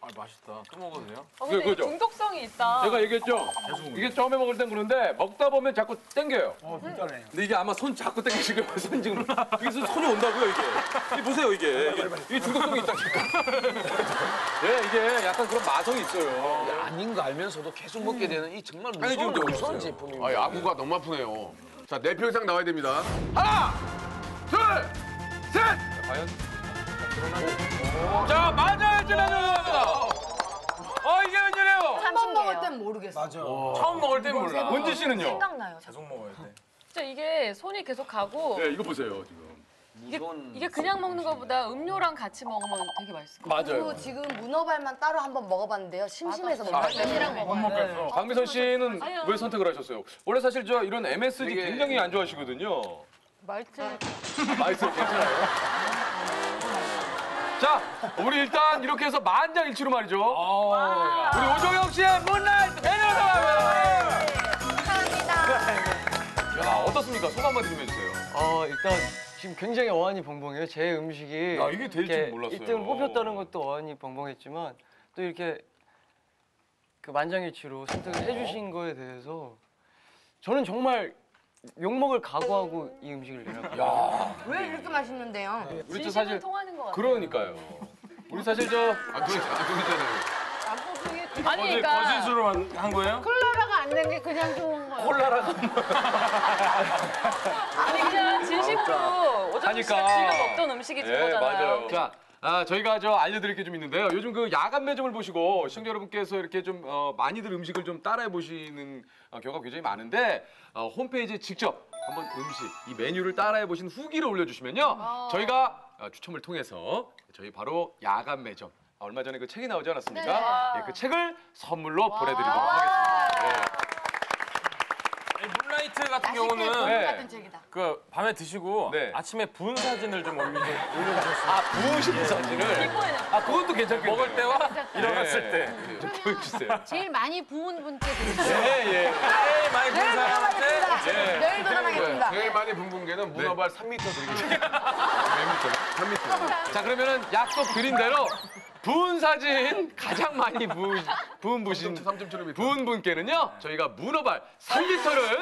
아 맛있다. 또 먹어도 돼요? 어, 근데 이게 그거죠? 중독성이 있다. 제가 얘기했죠. 이게 처음에 먹을 땐 그런데 먹다 보면 자꾸 땡겨요. 어, 진짜네. 근데 이게 아마 손 자꾸 땡기시고 손 지금 이게 손이 온다고요 이게. 이게 보세요 이게 이게, 이게 중독성이 있다니까. 예 이게 약간 그런 마성이 있어요. 아닌 거 알면서도 계속 먹게 되는 이 정말 아니, 무서운, 지금도 무서운. 제품입니다. 아, 야구가 너무 아프네요. 자, 네 표 이상 나와야 됩니다. 하나, 둘, 셋! 과연? 자 맞아요 지나죠. 어 이게 웬일이에요? 한번 먹을 땐 모르겠어. 맞아. 처음 먹을 땐 몰라. 은지 씨는요? 생각나요. 계속 먹어야 돼. 진짜 이게 손이 계속 가고 네 이거 보세요 지금. 이게, 이게 그냥 먹는 것보다 음료랑 같이 먹으면 되게 맛있을 것 같아요. 그리고 지금 문어발만 따로 한번 먹어봤는데요. 심심해서 못 맞아. 먹겠어요. 라면이랑 먹어요. 박미선 씨는 아유. 왜 선택을 하셨어요? 원래 사실 저 이런 MSG 되게- 굉장히 안 좋아하시거든요. 말투. 맛있어요, 괜찮아요? 자, 우리 일단 이렇게 해서 만장일치로 말이죠. 우리 오종혁 씨의 문라이트 배너라! 감사합니다. 야, 어떻습니까? 소감 한마디 좀 해주세요. 어 일단 지금 굉장히 어안이 벙벙해요. 제 음식이 야, 이게 될줄 이렇게 몰랐어요. 1등을 뽑혔다는 것도 어안이 벙벙했지만 또 이렇게 그 만장일치로 선택을 해주신 거에 대해서 저는 정말 욕먹을 각오하고 이 음식을 내놨거든요. 왜 이렇게 맛있는데요? 우리 저 진심은 사실 통하는 것 같아요. 그러니까요. 우리 사실 저안 그러잖아요. 아니 그러니까 거짓으로 한 거예요? 콜라라가 안 된 게 그냥 좋은 거야. 콜라라가 아니 그냥 진심으로 오정훈 씨가 하니까. 지금 먹던 음식이 예, 저거잖아요. 맞아요. 자, 아, 저희가 저 알려드릴 게 좀 있는데요. 요즘 그 야간 매점을 보시고 시청자 여러분께서 이렇게 좀 어, 많이들 음식을 좀 따라해 보시는 어, 경우가 굉장히 많은데 어, 홈페이지에 직접 한번 음식 이 메뉴를 따라해 보신 후기를 올려주시면요, 저희가 어, 추첨을 통해서 저희 바로 야간 매점 아, 얼마 전에 그 책이 나오지 않았습니까? 예, 그 책을 선물로 보내드리도록 하겠습니다. 예. 같은 네. 같은 책이다. 그 밤에 드시고 네. 아침에 분 사진을 좀 올려 올려주셨어요. 아, 부으신 사진을 아, 그것도 괜찮겠네요. 먹을 때와 예. 일어났을 때. 좀 보여주세요. 제일 많이 부은 분께 드릴게요. 예, 예. 에이 많이 분 사람한테 예. 내일 도전하겠습니다. 제일 많이 붕붕개는 문어발 3m 드리겠습니다. 3m. 3m. 자 그러면은 약속 드린 대로 부은 사진 가장 많이 부, 부은 부신 3.7m. 부은 분께는요 저희가 문어발 3m를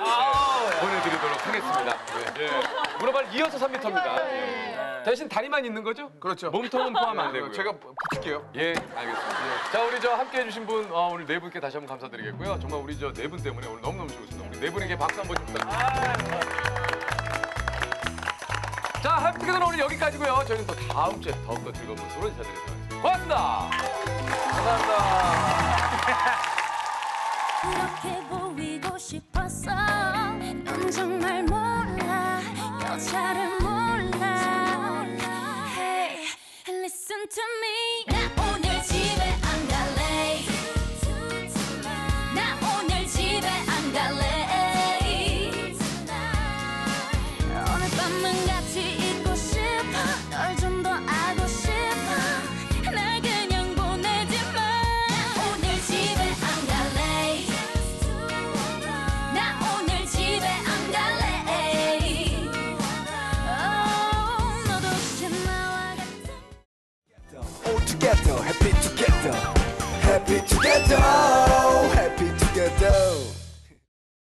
보내드리도록 하겠습니다. 예. 문어발 이어서 3m입니다. 대신 다리만 있는 거죠? 그렇죠. 몸통은 포함 안 되고요. 제가 붙일게요. 예, 알겠습니다. 자, 우리 저 함께 해주신 분, 어, 오늘 네 분께 다시 한번 감사드리겠고요. 정말 우리 저 네 분 때문에 오늘 너무너무 즐거웠습니다. 우리 네 분에게 박수 한번 좀 부탁드립니다. 자, 함께는 오늘 여기까지고요. 저희는 또 다음 주에 더욱더 즐거운 모습으로 인사드리도록 하겠습니다. 고맙습니다. 감사합니다. 그렇게 보이고 싶었어 넌 정말 몰라 여자를 몰라 Hey, listen to me melhor.